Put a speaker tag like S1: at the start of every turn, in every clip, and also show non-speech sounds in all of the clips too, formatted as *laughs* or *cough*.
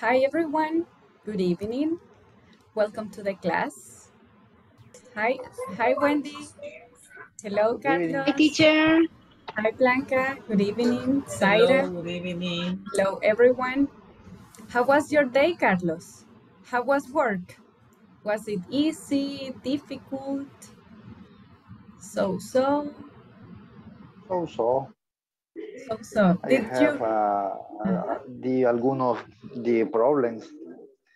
S1: Hi everyone, good evening. Welcome to the class. Hi, hi Wendy. Hello
S2: Good evening.
S1: Carlos.
S3: Hi, teacher.
S1: Hi Blanca, good evening. Zaira.
S4: Hello, good evening.
S1: Hello everyone. How was your day, Carlos? How was work? Was it easy, difficult? So so,
S2: So, so,
S1: so so.
S2: I
S1: Did
S2: have
S1: you?
S2: uh, uh, the algunos the problems.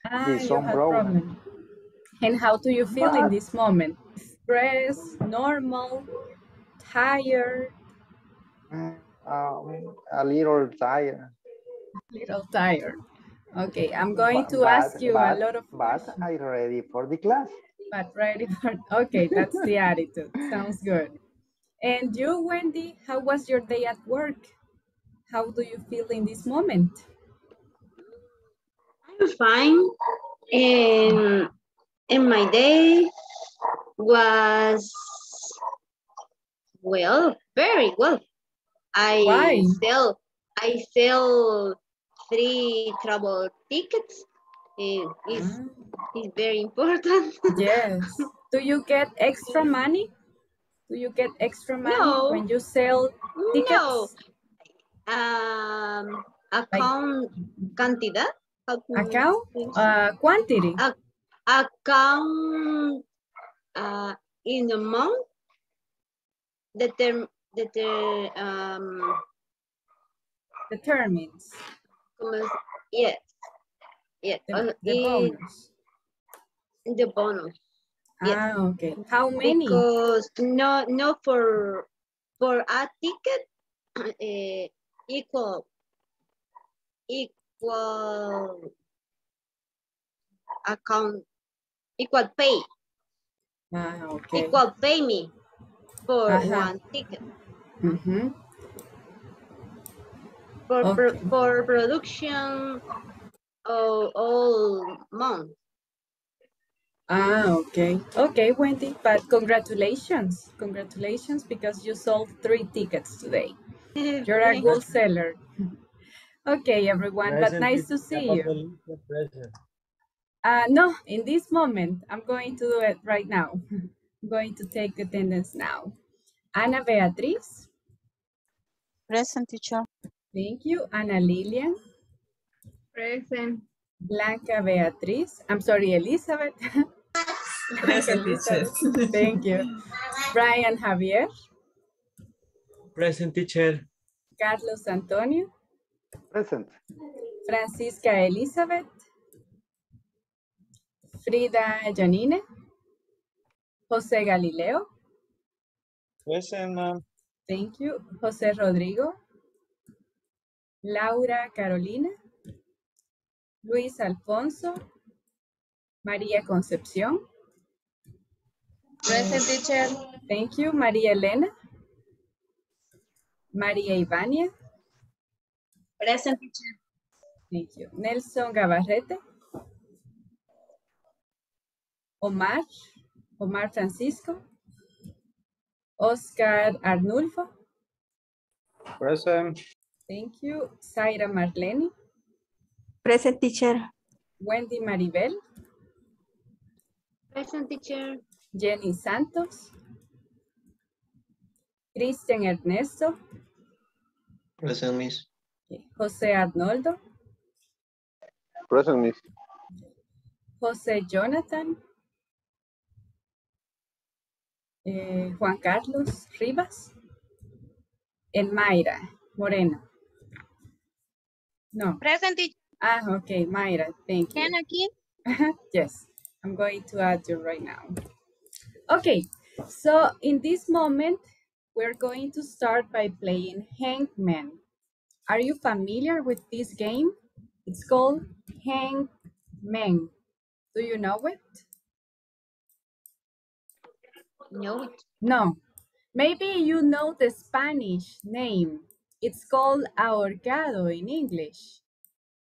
S1: Ah,
S2: the some problem.
S1: problem. And how do you feel in this moment? Stress, normal, tired,
S2: um, a little tired.
S1: A little tired. Okay, I'm going
S2: but-
S1: to
S2: but-
S1: ask you a lot of
S2: But
S1: questions.
S2: I ready for the class.
S1: But ready for okay, that's the *laughs* attitude. Sounds good. And you, Wendy, how was your day at work? How do you feel in this moment?
S3: I'm fine. And, and my day was, well, very well. I
S1: Why?
S3: sell, I sell three travel tickets. It is,
S1: ah.
S3: is very important. *laughs*
S1: yes. Do you get extra money? Do you get extra money
S3: No.
S1: when you sell tickets?
S3: No. Um, account cantidad?
S1: Account? Uh, quantity.
S3: Ah. account uh, in a month determ deter um
S1: determines
S3: yes yes
S1: the,
S3: uh,
S1: the
S3: in-
S1: bonus.
S3: the bonus Yes.
S1: Ah, okay. How many?
S3: because no no for for a ticket uh, *clears throat* equal equal account equal pay
S1: Ah, okay.
S3: equal pay me for
S1: Ajá.
S3: one ticket
S1: Mhm.
S3: for pro- for production of all month.
S1: Ah, okay. Okay, Wendy, but congratulations. Congratulations because you sold three tickets today. *laughs* You're a good seller. *laughs* Okay, everyone, but nice to see you. Uh, no, in this moment, I'm going to do it right now. *laughs* I'm going to take attendance now. Ana Beatriz,
S5: Present teacher.
S1: thank you. Ana Lilian,
S6: Present.
S1: Blanca Beatriz, I'm sorry, Elizabeth.
S4: Present
S1: Elizabeth,
S4: teacher.
S1: Thank you. Brian Javier,
S4: Present teacher.
S1: Carlos Antonio,
S2: Present.
S1: Francisca Elizabeth, Frida Janine, José Galileo,
S4: Present, ma'am.
S1: thank you. José Rodrigo, Laura Carolina, Luis Alfonso, María Concepción,
S6: Present teacher.
S1: thank you. María Elena, María Ivania,
S3: Present teacher.
S1: thank you. Nelson Gabarrete, Omar, Omar Francisco, Oscar Arnulfo,
S4: Present.
S1: thank you. Zaira Marlene,
S5: Present teacher.
S1: Wendy Maribel,
S3: Present teacher.
S1: Jenny Santos, Cristian Ernesto,
S4: Present, miss.
S1: José Arnoldo,
S2: Present, miss.
S1: José Jonathan, eh, Juan Carlos Rivas, Elmaira Moreno. No.
S6: Present.
S1: Ah, okay, Mayra, thank you.
S6: Can aquí? *laughs*
S1: yes, I'm going to add you right now. Okay, so in this moment, we're going to start by playing Hangman. Are you familiar with this game? It's called Hangman. Do you know it?
S3: No.
S1: No. Maybe you know the Spanish name. It's called ahorcado in English.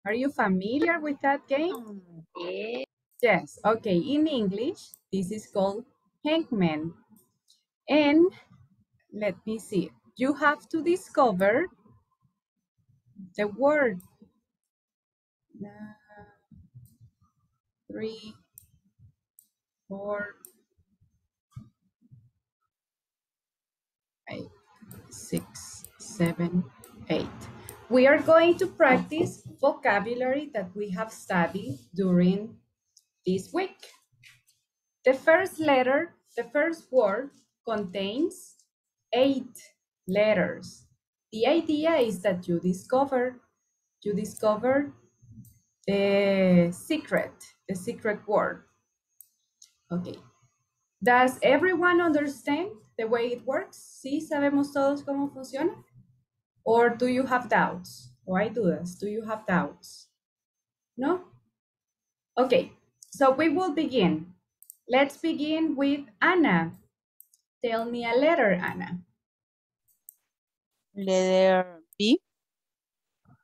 S1: Are you familiar with that game?
S3: Yeah.
S1: Yes, okay. In English, this is called hangman. And let me see. You have to discover the word. Three, four, five, six, seven, eight. We are going to practice vocabulary that we have studied during this week. The first letter, the first word contains eight letters. The idea is that you discover, you discover the secret, the secret word. Okay. Does everyone understand the way it works? ¿Sí sabemos todos cómo funciona? Or do you have doubts? Why do this? Do you have doubts? No? Okay, so we will begin. Let's begin with Anna. Tell me a letter, Anna.
S5: Letter B.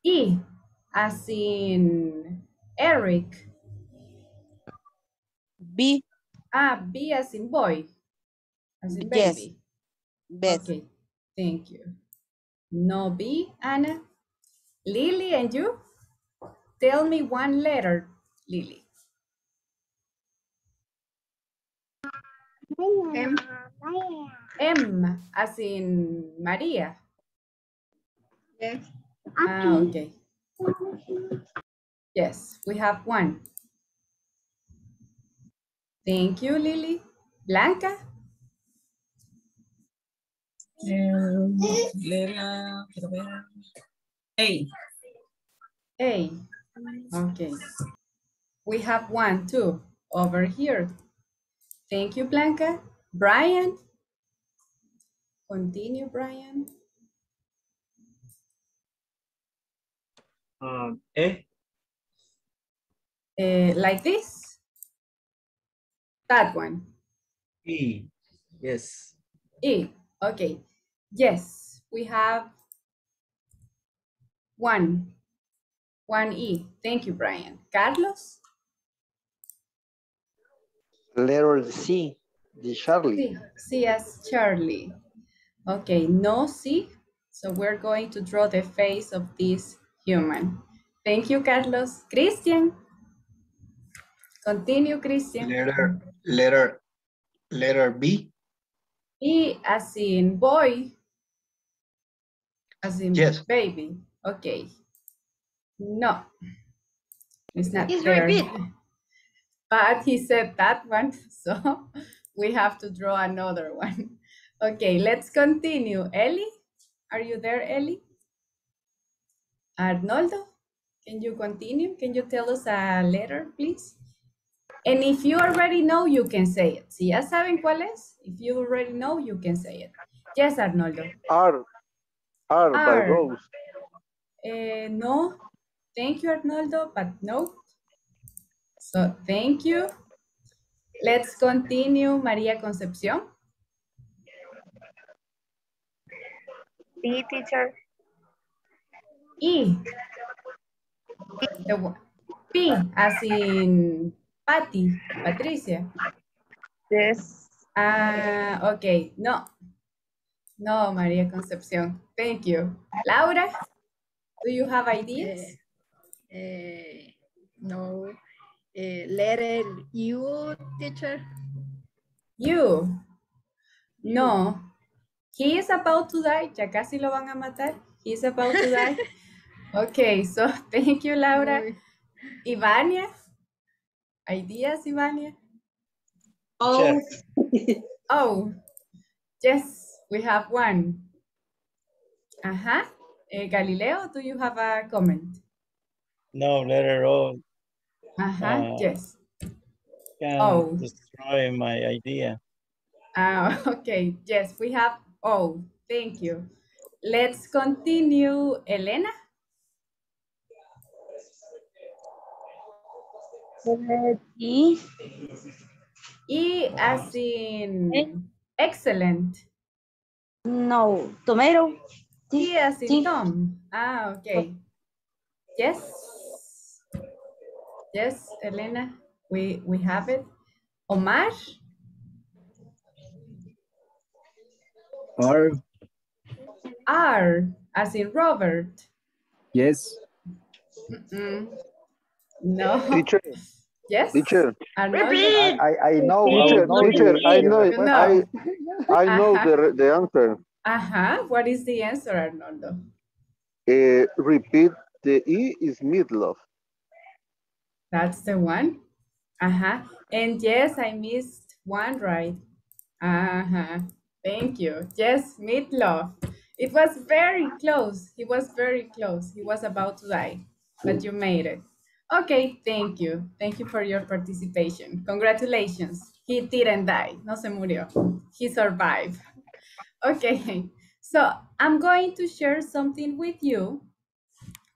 S1: E, as in Eric.
S5: B.
S1: Ah, B as in boy. As in
S5: Yes.
S1: baby.
S5: Beth.
S1: Okay, thank you. No B, Anna. Lily and you? Tell me one letter, Lily.
S6: M.
S1: M, as in Maria.
S6: Yes.
S1: Ah, okay. Yes, we have one. Thank you, Lily. Blanca?
S4: Um, letra, quiero ver. A.
S1: A. Okay. We have one too over here. Thank you, Blanca. Brian? Continue, Brian.
S4: Um, E.
S1: Eh, like this? That one.
S4: E. Yes.
S1: E. Okay. Yes, we have one. One E. Thank you, Brian. Carlos?
S2: Letter C, the Charlie.
S1: C. C as Charlie. Okay, no C. So we're going to draw the face of this human. Thank you, Carlos. Christian? Continue, Christian.
S4: Letter, letter, letter B.
S1: B as in boy. As in
S4: Yes.
S1: baby. Okay. No. It's not
S3: It's
S1: there.
S3: repeat. *laughs*
S1: But he said that one, *laughs* so we have to draw another *laughs* one. Okay, let's continue. Ellie, are you there, Ellie? Arnoldo, can you continue? Can you tell us a letter, please? And if you already know, you can say it. Si ya saben cuál es, if you already know, you can say it. Yes, Arnoldo.
S2: R, R by Rose.
S1: Eh, no, thank you, Arnoldo, but no. So thank you. Let's continue, Maria Concepcion.
S6: B teacher.
S1: E. The P, as in Patty, Patricia.
S6: Yes.
S1: Ah, okay, no. No, Maria Concepcion. Thank you. Laura, do you have ideas?
S7: Eh, no. Eh, letter U, teacher.
S1: You. No. He is about to die. Ya casi lo van a matar. He is about to die. *laughs* Okay, so *laughs* thank you, Laura.
S7: Uy,
S1: Ivania. Ideas, Ivania?
S3: Oh, *laughs*
S1: Oh, yes, we have one. Uh-huh. Eh, Galileo, do you have a comment?
S8: No, letter O
S1: Uh-huh,
S8: Uh,
S1: yes.
S8: can
S1: Oh.
S8: destroy my idea.
S1: Ah, *laughs* okay, yes, we have, oh, thank you. Let's continue, Elena.
S5: E.
S1: E as in
S5: Eh?
S1: excellent.
S5: No. Tomato.
S1: T as in
S5: Sí.
S1: Tom. Ah, okay. Yes. Yes, Elena, we, we have it. Omar,
S9: R,
S1: R as in Robert.
S9: yes.
S1: Mm-mm. No.
S2: Teacher,
S1: Yes?
S9: Teacher,
S3: Repeat.
S2: I, I know.
S9: teacher,
S2: I know
S9: teacher,
S2: the-
S9: I
S2: the
S9: know,
S2: request.
S9: I, I *laughs* know
S1: Uh-huh.
S9: the, the answer.
S1: Uh-huh. What is the answer, Arnoldo?
S9: Uh, repeat, the E is meatloaf.
S1: That's the one. Uh-huh. And yes, I missed one right. Uh-huh. Thank you. Yes, meatloaf. It was very close. He was very close. He was about to die, but you made it. Okay, thank you. Thank you for your participation. Congratulations. He didn't die. No se murió. He survived. Okay, so I'm going to share something with you.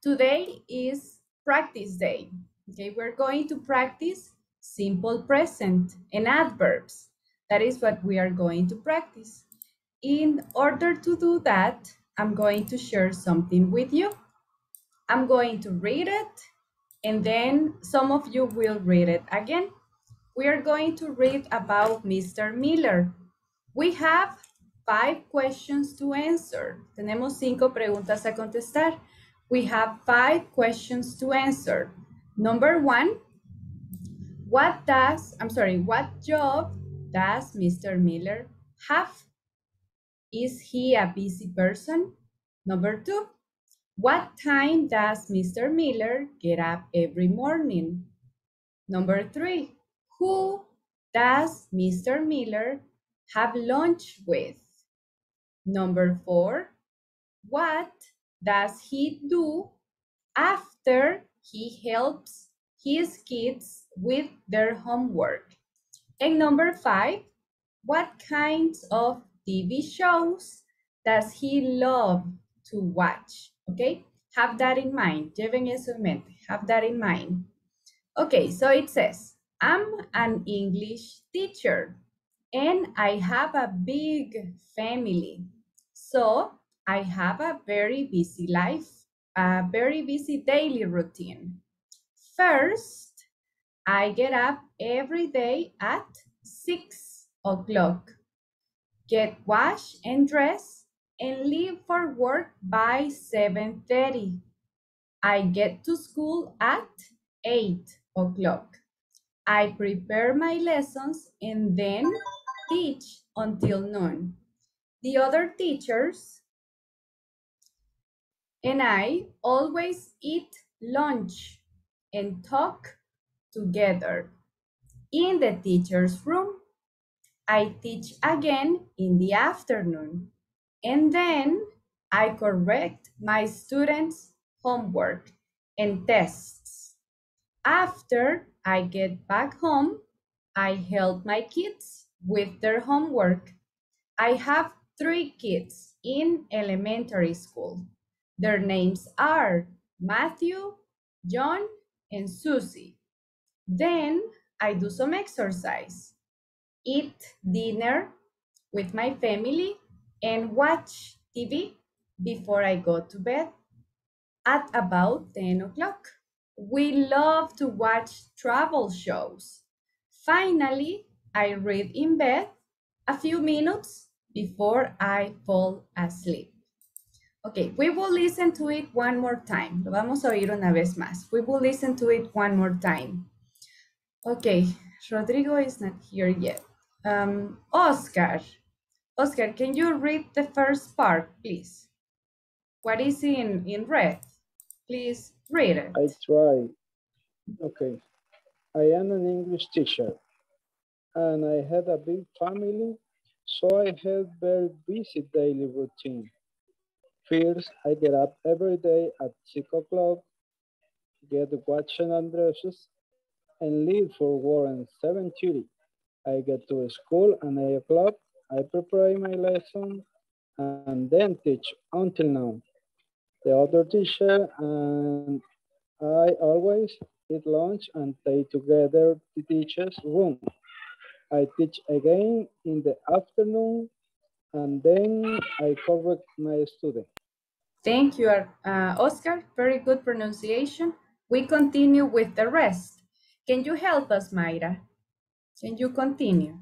S1: Today is practice day. Okay, we're going to practice simple present and adverbs. That is what we are going to practice. In order to do that, I'm going to share something with you. I'm going to read it, and then some of you will read it again. We are going to read about Mr. Miller. We have five questions to answer. Tenemos cinco preguntas a contestar. We have five questions to answer. Number one, what does, I'm sorry, what job does Mr. Miller have? Is he a busy person? Number two, what time does Mr. Miller get up every morning? Number three, who does Mr. Miller have lunch with? Number four, what does he do after he helps his kids with their homework? And number five, what kinds of TV shows does he love to watch? Okay, have that in mind. Lleven eso en mente. Have that in mind. Okay, so it says, I'm an English teacher and I have a big family. So I have a very busy life, a very busy daily routine. First, I get up every day at 6 o'clock, get washed and dressed, and leave for work by 7.30. I get to school at 8 o'clock. I prepare my lessons and then teach until noon. The other teachers and I always eat lunch and talk together. In the teacher's room, I teach again in the afternoon, and then I correct my students' homework and tests. After I get back home, I help my kids with their homework. I have three kids in elementary school. Their names are Matthew, John, and Susie. Then I do some exercise, eat dinner with my family, and watch TV before I go to bed at about 10 o'clock. We love to watch travel shows. Finally, I read in bed a few minutes before I fall asleep. Okay, we will listen to it one more time. Lo vamos a oír una vez más. We will listen to it one more time. Okay, Rodrigo is not here yet. Um, Oscar, Oscar, can you read the first part, please? What is in, in red? Please read it.
S10: I try. Okay. I am an English teacher and I had a big family, so I had very busy daily routine. First, I get up every day at 6 o'clock, get watching and dresses, and leave for at 7.30. I get to school at 8 o'clock, I prepare my lesson, and then teach until now. The other teacher and I always eat lunch and stay together the teacher's room. I teach again in the afternoon and then I correct my student.
S1: Thank you, uh, Oscar. Very good pronunciation. We continue with the rest. Can you help us, Mayra? Can you continue?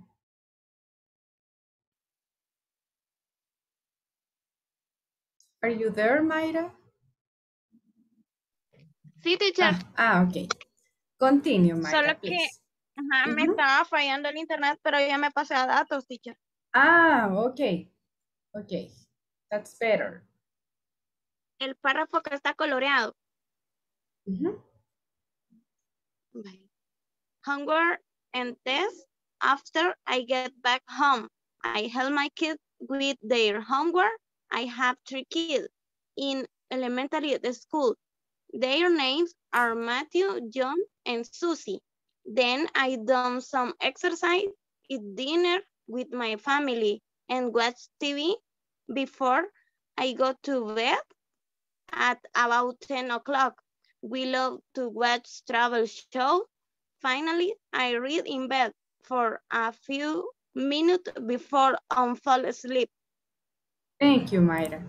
S1: Are you there, Mayra?
S11: Sí, teacher.
S1: Ah, ah, ok. Continue, Mayra,
S11: Solo que
S1: please.
S11: ajá, me estaba fallando el internet, pero ya me pasé a datos, teacher.
S1: Ah, okay. Okay. That's better.
S11: El párrafo que está coloreado.
S1: Ujú.
S11: Vale. Homework and test after I get back home. I help my kids with their homework. I have three kids in elementary school. Their names are Matthew, John, and Susie. Then I do some exercise, eat dinner with my family, and watch TV before I go to bed at about 10 o'clock. We love to watch travel show. Finally, I read in bed for a few minutes before I fall asleep.
S1: Thank you, Mayra.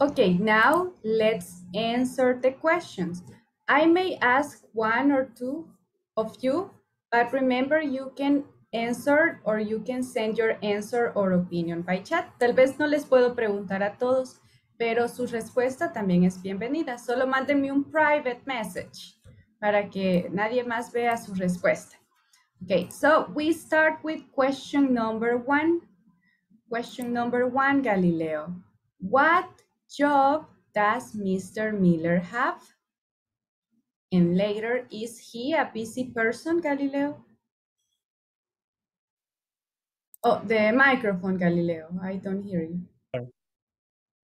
S1: Okay, now let's answer the questions. I may ask one or two of you, but remember you can answer or you can send your answer or opinion by chat. Tal vez no les puedo preguntar a todos, pero su respuesta también es bienvenida. Solo mándenme un private message para que nadie más vea su respuesta. Okay, so we start with question number one. Question number one, Galileo. What job does Mr. Miller have? And later, is he a busy person, Galileo? Oh, the microphone, Galileo. I don't hear you.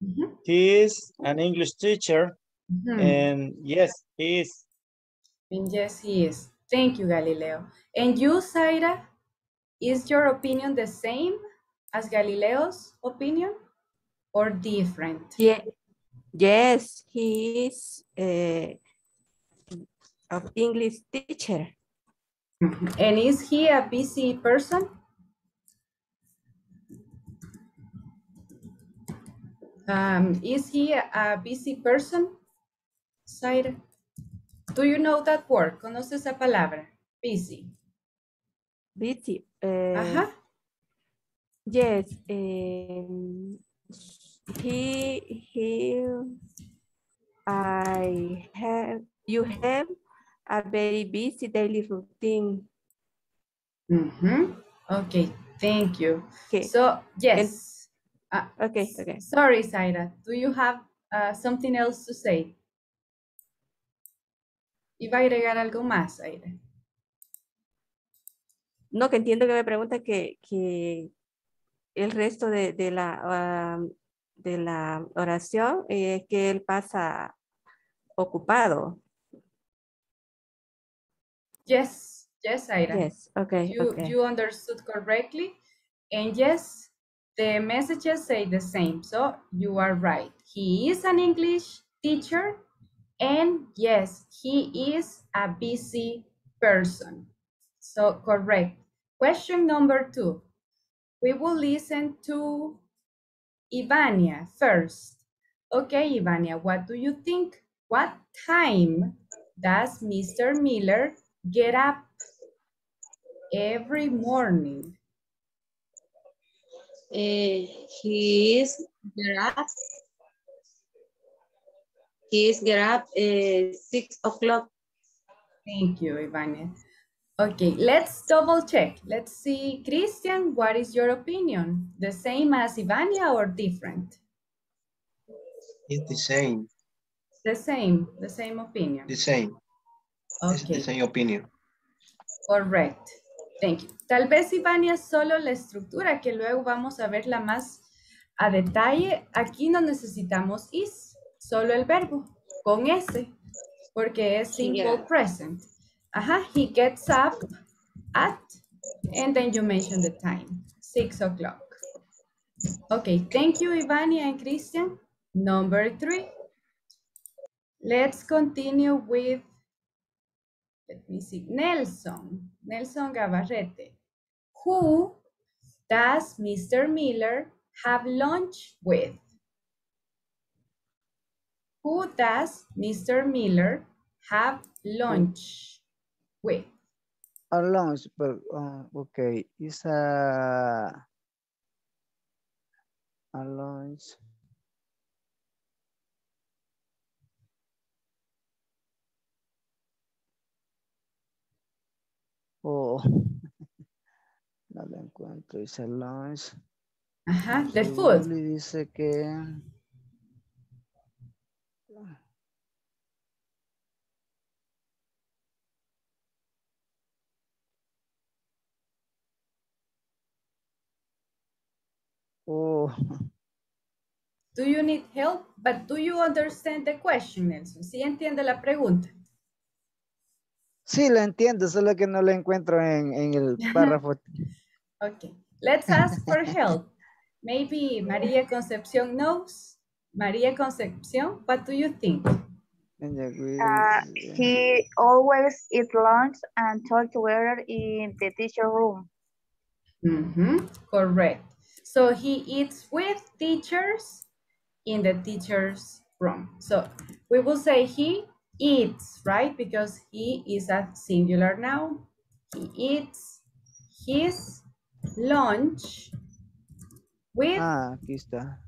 S1: Mhm,
S8: He is an English teacher
S1: mhm.
S8: and yes, he is.
S1: And yes, he is. Thank you, Galileo. And you, Zaira, is your opinion the same as Galileo's opinion or different?
S5: Yeah. Yes, he is uh, of English teacher. *laughs*
S1: And is he a busy person? Um, is he a, busy person? Zaira, do you know that word? ¿Conoce esa palabra? Busy.
S5: Busy. Uh,
S1: Ajá.
S5: Yes. um, he he. I have you have a very busy daily routine.
S1: Mm -hmm. Okay, thank you.
S5: Okay.
S1: So, yes. Uh,
S5: Okay. Okay.
S1: Sorry, Zaira. Do you have uh, something else to say? Iba a agregar algo más, Zaira.
S5: No, que entiendo que me pregunta que, que el resto de, de la de la oración es que él pasa ocupado.
S1: Yes, yes, Zaira.
S5: Yes. Okay.
S1: You,
S5: okay.
S1: you understood correctly. And yes, the messages say the same. So you are right. He is an English teacher. And yes, he is a busy person. So correct. Question number two. We will listen to Ivania first. Okay, Ivania, what do you think? What time does Mr. Miller get up every morning?
S3: Eh, he is get up. He is get up uh, six o'clock.
S1: Thank you, Ivania. Okay, let's double check. Let's see, Christian, what is your opinion? The same as Ivania or different?
S4: It's the same,
S1: The same, the same opinion.
S4: the same. It's the same opinion.
S1: correct. Thank you. Tal vez Ivania solo la estructura que luego vamos a verla más a detalle. Aquí no necesitamos is, solo el verbo con S, porque es simple
S3: Yeah.
S1: present. Ajá, he gets up at, and then you mention the time, six o'clock. Okay, thank you, Ivania and Christian. Number three. Let's continue with, let me see, Nelson, Nelson Gabarrete. Who does Mr. Miller have lunch with? Who does Mr. Miller have lunch with?
S12: A lunch, but uh, okay, it's a a lunch. Oh, *laughs* no lo encuentro. Dice lunch.
S1: Ajá, the food.
S12: Julie dice que... Oh,
S1: Do you need help? But do you understand the question, Nelson? ¿Sí entiende la pregunta?
S12: Sí, lo entiendo, solo que no lo encuentro en, en el *laughs* párrafo.
S1: Okay, let's ask for help. Maybe Maria Concepcion knows. Maria Concepcion, what do you think?
S12: En the
S6: Uh, he always eat lunch and talk together in the teacher room.
S1: Mhm, Correct. So he eats with teachers in the teacher's room. So we will say he eats, right? Because he is a singular noun. He eats his lunch with
S12: Ah, aquí está.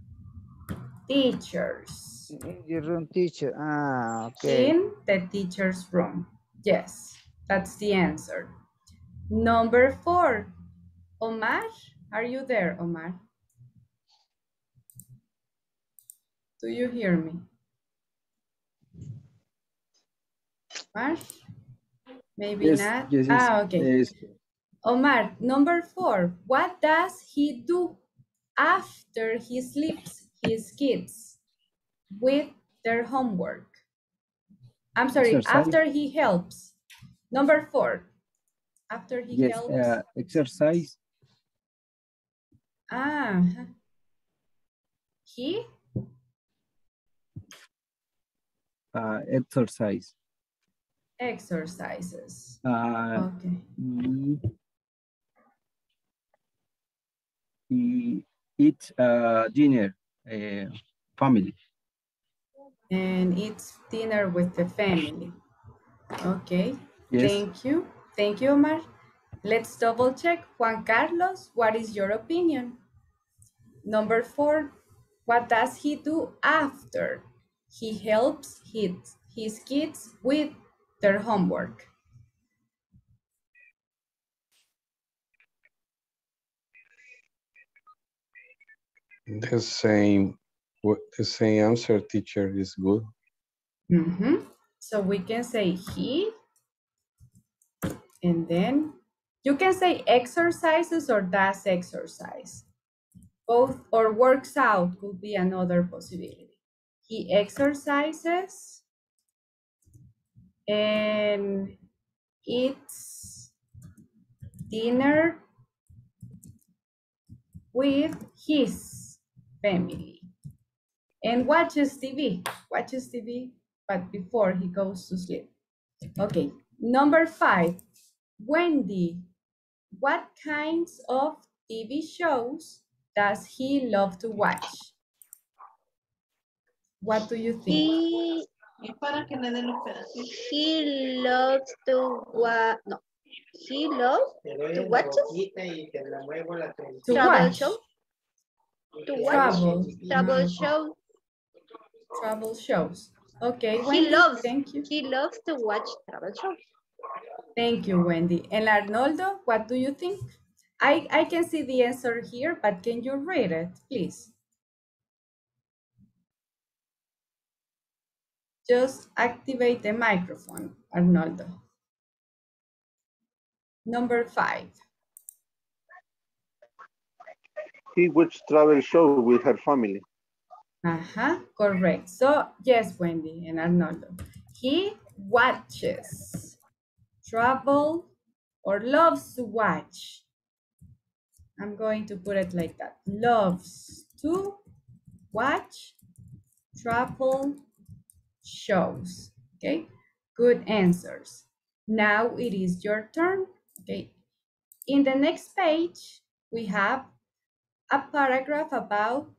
S1: teachers
S12: In your room teacher. Ah, okay.
S1: in the teacher's room. Yes, that's the answer. Number four, Omar, are you there, Omar? Do you hear me? Omar? Maybe
S10: Yes,
S1: not.
S10: yes, yes.
S1: Ah, okay.
S10: Yes.
S1: Omar, number four, what does he do after he sleeps his kids with their homework? I'm sorry,
S10: Exercise.
S1: after he helps. Number four, after he
S10: Yes,
S1: helps.
S10: uh, exercise.
S1: Ah, he,
S10: Uh, exercise.
S1: Exercises.
S10: Uh,
S1: Okay.
S10: he, he eats uh, dinner, uh, family.
S1: And eat dinner with the family. Okay,
S10: Yes.
S1: thank you. Thank you, Omar. Let's double check. Juan Carlos, what is your opinion? Number four, what does he do after he helps his, his kids with their homework?
S13: The same, the same answer, teacher, is good.
S1: Mhm. So we can say he, and then you can say exercises or does exercise. Both or works out could be another possibility. He exercises and eats dinner with his family and watches TV. Watches TV, but before he goes to sleep. Okay, number five. Wendy, what kinds of TV shows does he love to watch? What do you think?
S3: He, he loves to watch, no, he loves to watch
S1: To
S3: travel
S1: watch.
S3: show. To watch
S1: Travel.
S3: travel
S1: Mhm.
S3: show.
S1: Travel shows. Okay,
S3: He
S1: Wendy,
S3: loves,
S1: thank you.
S3: he loves to watch travel shows.
S1: Thank you, Wendy. And Arnoldo, what do you think? I, I can see the answer here, but can you read it, please? Just activate the microphone, Arnoldo. Number five.
S9: He watched travel show with her family.
S1: Uh-huh, correct. So, yes, Wendy and Arnoldo. He watches, travel, or loves to watch. I'm going to put it like that. Loves to watch travel shows. Okay, good answers. Now it is your turn. Okay, in the next page, we have a paragraph about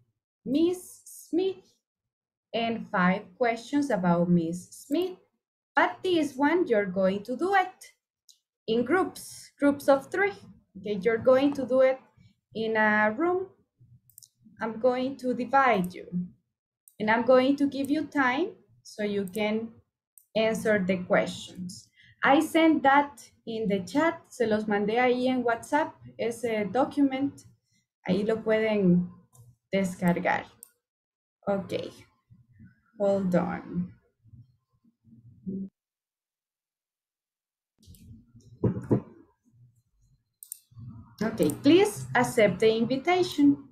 S1: Miss Smith and five questions about Miss Smith. But this one, you're going to do it in groups, groups of three. Okay, you're going to do it in a room. I'm going to divide you and I'm going to give you time so you can answer the questions. I sent that in the chat, se los mandé ahí en WhatsApp, ese document, ahí lo pueden descargar. Ok, hold on. Okay, please accept the invitation.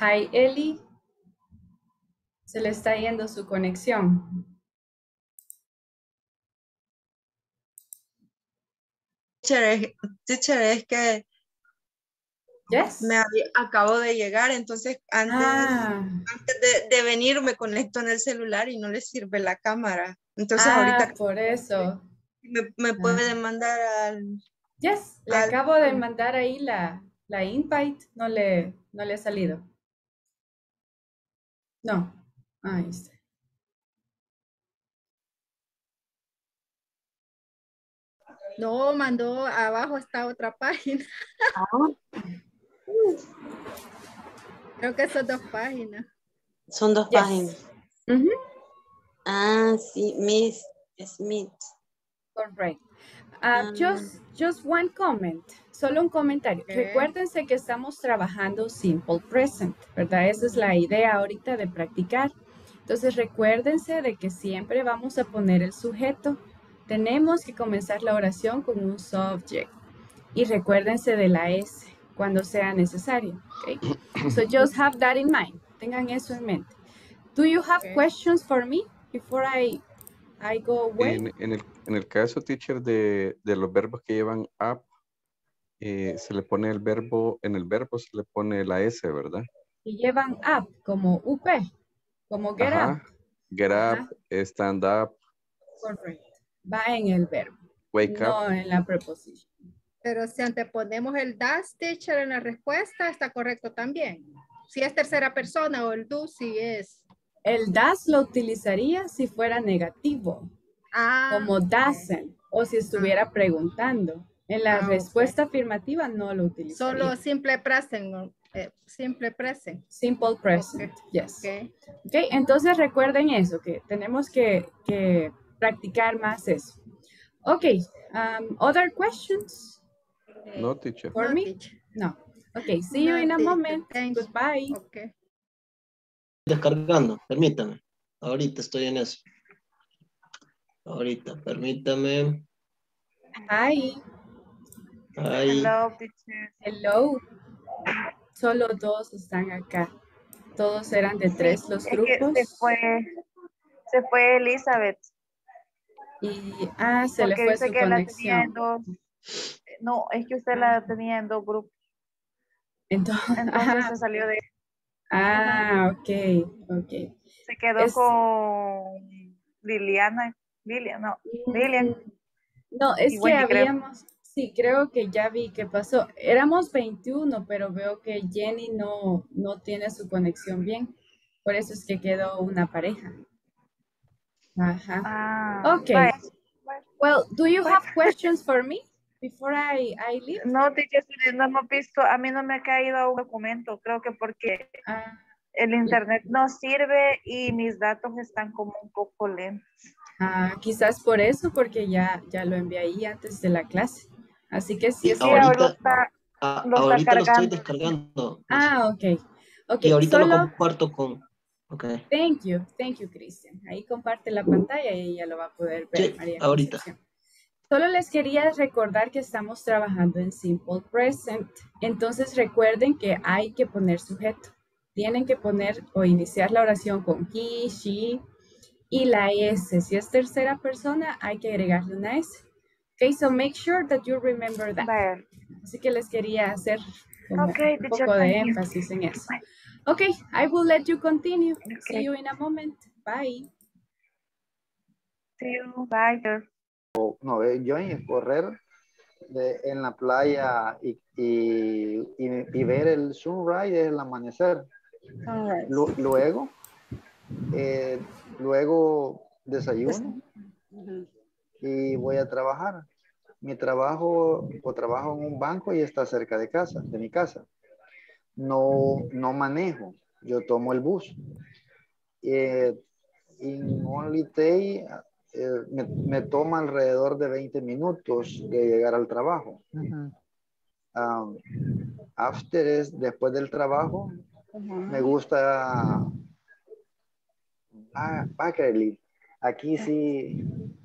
S1: Hi, Eli. Se le está yendo su conexión.
S14: Teacher, teacher, es que
S1: Yes.
S14: me había- acabo de llegar, entonces antes,
S1: Ah,
S14: antes de, de venir me conecto en el celular y no le sirve la cámara. Entonces
S1: ah,
S14: ahorita
S1: por eso.
S14: me, me puede mandar al...
S1: Yes, le
S14: al-
S1: acabo de mandar ahí la, la invite. No le, no le ha salido. No. Ahí está.
S7: No, mandó abajo está otra página. Creo que son dos páginas.
S11: Son dos
S1: Yes.
S11: páginas. Ah, sí, Miss Smith.
S1: Correct. Ah,
S11: Ah.
S1: just, just one comment, solo un comentario. Recuérdense que estamos trabajando simple present, ¿verdad? Esa es la idea ahorita de practicar. Entonces recuérdense de que siempre vamos a poner el sujeto. Tenemos que comenzar la oración con un subject. Y recuérdense de la S cuando sea necesario. ¿ok? So *coughs* just have that in mind. Tengan eso en mente. Do you have questions for me before I, I go away?
S13: En, en el, en el caso, teacher, de, de los verbos que llevan up, eh, se le pone el verbo, en el verbo se le pone la S, ¿verdad?
S1: y llevan up como UP, como get
S13: Ajá.
S1: up.
S13: Get
S1: Ajá.
S13: up, stand up,
S1: Correcto. Va en el verbo,
S13: wake up.
S1: no en la preposición.
S7: Pero si anteponemos el das teacher en la respuesta, está correcto también. Si es tercera persona o el do, si es.
S1: El das lo utilizaría si fuera negativo,
S7: Ah,
S1: como
S7: ok.
S1: doesn't, o si estuviera preguntando. En la
S7: Ah,
S1: respuesta afirmativa no lo utilizaría.
S7: Solo simple present. ¿no? Eh, simple present.
S1: Simple present, yes.
S7: Ok.
S1: Ok, entonces recuerden eso, que tenemos que, que practicar más eso. Ok, um, other questions
S13: No, teacher.
S1: for
S7: No,
S1: me?
S7: teacher.
S1: No. Ok, see you in a moment.
S7: Thanks.
S1: Goodbye.
S7: Ok.
S4: Descargando, permítame. Ahorita estoy en eso. Ahorita, permítame.
S1: Hi.
S6: Hello, teacher.
S1: Hello. Solo dos están acá. Todos eran de tres los
S6: Es que
S1: grupos.
S6: se fue, se fue Elizabeth.
S1: Y, ah, se le
S6: porque
S1: fue
S6: dice
S1: su
S6: que la tenía en
S1: conexión.
S6: dos. No, es que usted la tenía en dos grupos.
S1: Entonces,
S6: Entonces
S1: ah,
S6: se salió de. *laughs*
S1: ah, ok, ok.
S6: Se quedó
S1: Es-
S6: con Liliana. Lilian, no. Lilian.
S1: Mm, No, es
S6: Y
S1: que
S6: Wendy, creo.
S1: habíamos, sí, creo que ya vi qué pasó. Éramos 21, pero veo que Jenny no, no tiene su conexión bien. Por eso es que quedó una pareja. Ajá.
S6: Ah,
S1: Okay.
S6: vaya.
S1: Well, do you have questions for me before I, I leave?
S6: No, no hemos visto, a mí no me ha caído un documento, creo que porque
S1: Ah,
S6: el internet no sirve y mis datos están como un poco lentos.
S1: ah, quizás por eso, porque ya, ya lo envié ahí antes de la clase. Así que sí
S6: Sí, ahora
S4: ahorita, a-
S6: lo está
S4: lo estoy
S6: cargando.
S4: descargando.
S1: Ah, ok. Ok,
S4: y ahorita lo comparto con. Ok.
S1: thank you, thank you, Cristian. Ahí comparte la pantalla y ella lo va a poder ver,
S4: Sí,
S1: María
S4: ahorita.
S1: Concepción. Solo les quería recordar que estamos trabajando en Simple Present. Entonces recuerden que hay que poner sujeto. Tienen que poner o iniciar la oración con he, she y la S. Si es tercera persona, hay que agregarle una S. Okay, so make sure that you remember that. Así que les quería hacer
S6: Okay,
S1: un poco de énfasis en eso. Okay, I will let you continue. See you in a moment. Bye.
S6: See you. Bye. teacher.
S2: No, eh, yo en correr de- en la playa y, y, y- y ver el sunrise, el amanecer.
S6: Sunrise.
S2: Lu- luego, eh, luego desayuno y voy a trabajar. Mi trabajo, o trabajo en un banco y está cerca de casa, de mi casa. No, no manejo, yo tomo el bus. Eh, in only day, eh, me, me toma alrededor de 20 minutos de llegar al trabajo. Um, after es, después del trabajo, me gusta ah, Bakery. Aquí sí,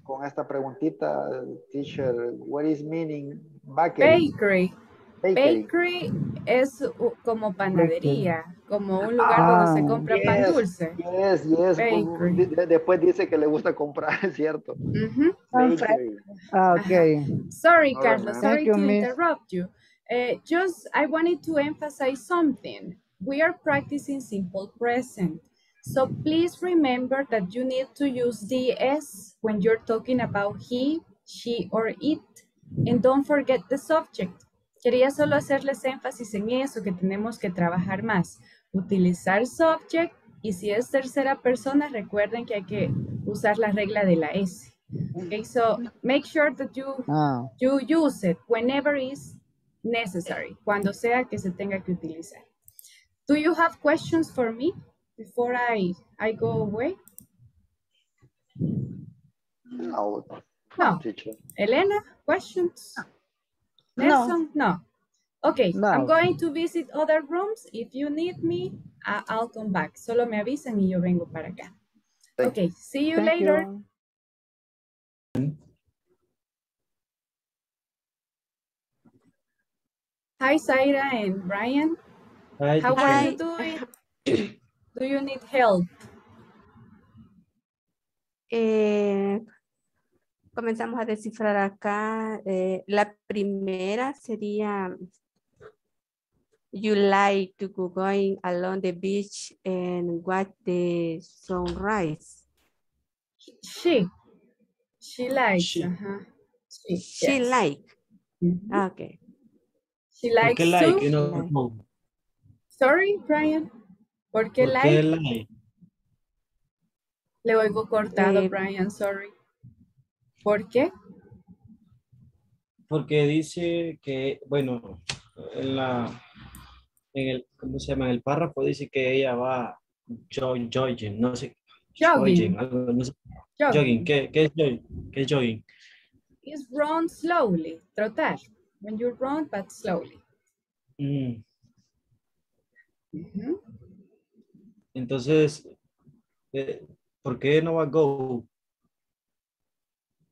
S2: con esta preguntita, teacher, what is meaning bakery?
S1: Bakery.
S2: Bakery.
S1: Bakery es uh, como panadería, como un lugar donde se compra pan
S2: yes,
S1: dulce.
S2: Yes, yes.
S1: Bakery.
S2: De- después dice que le gusta comprar, *laughs* es cierto.
S1: Ujú.
S2: Bakery.
S12: Ah, ok.
S1: Sorry,
S2: All right,
S1: Carlos.
S2: ma'am.
S1: Sorry
S12: you,
S1: to
S12: miss.
S1: interrupt you. Uh, just, I wanted to emphasize something. We are practicing simple present. So please remember that you need to use DS when you're talking about he, she, or it. And don't forget the subject. Quería solo hacerles énfasis en eso, que tenemos que trabajar más. Utilizar subject y si es tercera persona, recuerden que hay que usar la regla de la S. Okay, so make sure that you
S12: Ah,
S1: you use it whenever is necessary, cuando sea que se tenga que utilizar. Do you have questions for me before I, I go away?
S2: No,
S1: No.
S2: teacher.
S1: Elena, questions?
S6: No.
S1: Nelson? No. Okay, I'm going to visit other rooms. If you need me, I- I'll come back. Solo me avisan y yo vengo para acá.
S2: Thank
S1: Okay, see you
S12: thank
S1: later.
S12: you.
S1: Hi, Zaira and Brian.
S8: Hi,
S1: How
S8: teacher.
S1: are you doing? *laughs* Do you need help?
S5: Eh, comenzamos a descifrar acá. eh, la primera sería You like to go going along the beach and watch the sunrise.
S1: She. She likes.
S8: She.
S1: uh-huh. She,
S5: She
S1: yes.
S5: like.
S1: Mhm.
S5: Ah, Ok.
S1: She
S8: ¿Por
S1: likes
S8: like
S1: to.
S8: y no
S5: Like.
S8: no?
S1: Sorry, Brian. ¿Por qué
S8: ¿Por
S1: like?
S8: qué like?
S1: Le oigo cortado,
S5: Eh,
S1: Brian, sorry. ¿Por qué?
S8: Porque dice que, bueno, en la, en el, ¿cómo se llama? En el párrafo dice que ella va jo- jogging, no sé,
S1: Jogging.
S8: jogging, algo, no sé,
S1: Jogging.
S8: jogging, ¿qué, qué es jogging? ¿Qué es jogging?
S1: Is run slowly. Trotar. When you run, but slowly.
S8: Mm,
S1: Ujú.
S8: Entonces, eh, ¿por qué no va go?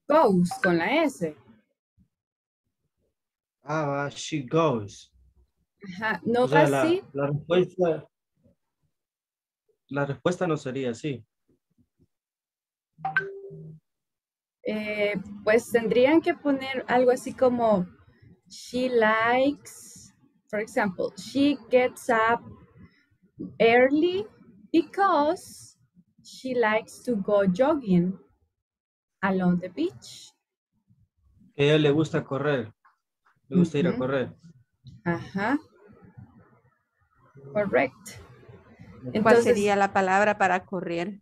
S1: Goes con la S.
S8: Ah, va, she goes.
S1: Ajá. No
S8: O sea,
S1: va
S8: la,
S1: así.
S8: la respuesta, la respuesta no sería así.
S1: Eh, pues tendrían que poner algo así como she likes, for example, she gets up early because she likes to go jogging along the beach.
S8: Ella le gusta correr, le gusta ir a correr.
S1: Ajá. Correct.
S5: ¿Cuál
S1: Entonces,
S5: sería la palabra para correr?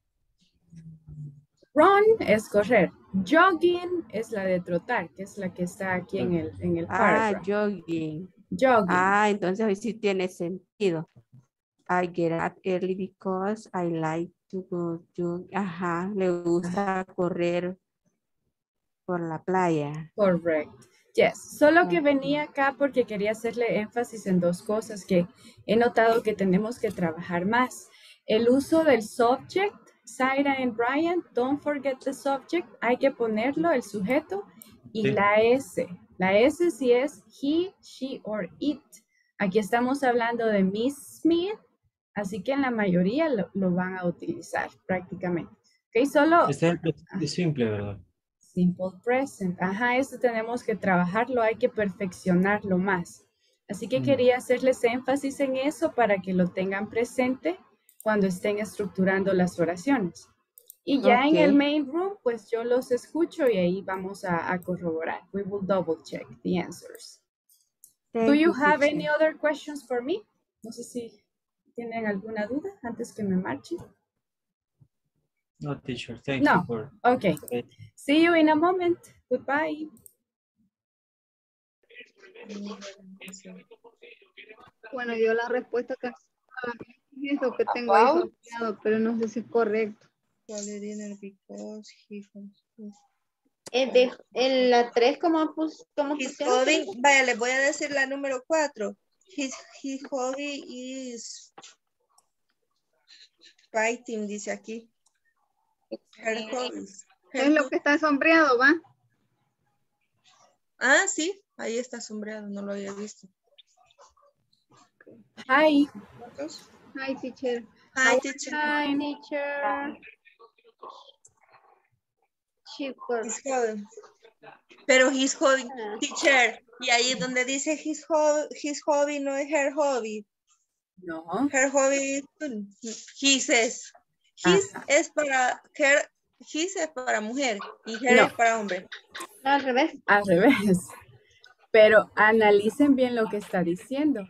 S1: run es correr. Jogging es la de trotar, que es la que está aquí en el, en el
S5: Ah,
S1: paragraph.
S5: jogging.
S1: Jogging.
S5: Ah, entonces hoy sí tiene sentido. I get up early because I like to go jog. Ajá, le gusta correr por la playa.
S1: Correct. Yes, solo que venía acá porque quería hacerle énfasis en dos cosas que he notado que tenemos que trabajar más. El uso del subject, Zaira and Brian, don't forget the subject, hay que ponerlo, el sujeto, y
S8: Sí.
S1: la S. La S si es he, she or it. Aquí estamos hablando de Miss Smith, así que en la mayoría lo, lo van a utilizar prácticamente. Ok, solo
S8: Este es el simple, ¿verdad?
S1: Simple present. Ajá, eso tenemos que trabajarlo, hay que perfeccionarlo más. Así que
S8: Mm.
S1: quería hacerles énfasis en eso para que lo tengan presente cuando estén estructurando las oraciones. Y ya en el main room, pues yo los escucho y ahí vamos a, a corroborar. We will double check the answers. Do
S5: Thank
S1: you
S5: you,
S1: have
S5: teacher.
S1: any other questions for me? No sé si tienen alguna duda antes que me marche.
S8: No, teacher, thank
S1: No.
S8: you for.
S1: Okay. See you in a moment. Goodbye.
S7: Bueno, yo la respuesta que es lo que tengo ahí copiado, pero no sé si es correcto.
S3: El de, el, la 3, ¿cómo, pus, cómo
S14: hobby, vaya, les voy a decir la número 4. His, his hobby is fighting, dice aquí. Her hobbies.
S7: Es lo que está sombreado, ¿va?
S14: Ah, sí, ahí está sombreado, no lo había visto.
S1: Hi.
S7: Hi, teacher.
S14: Hi, teacher.
S3: Hi, teacher. Chicos.
S14: Pero his hobby,
S3: Ah.
S14: teacher, y ahí donde dice his hobby, his hobby no es her hobby.
S1: No.
S14: Her hobby is his es. His es para her, his es para mujer y her
S1: No.
S14: es para hombre.
S3: No, al revés.
S1: Al revés. Pero analicen bien lo que está diciendo.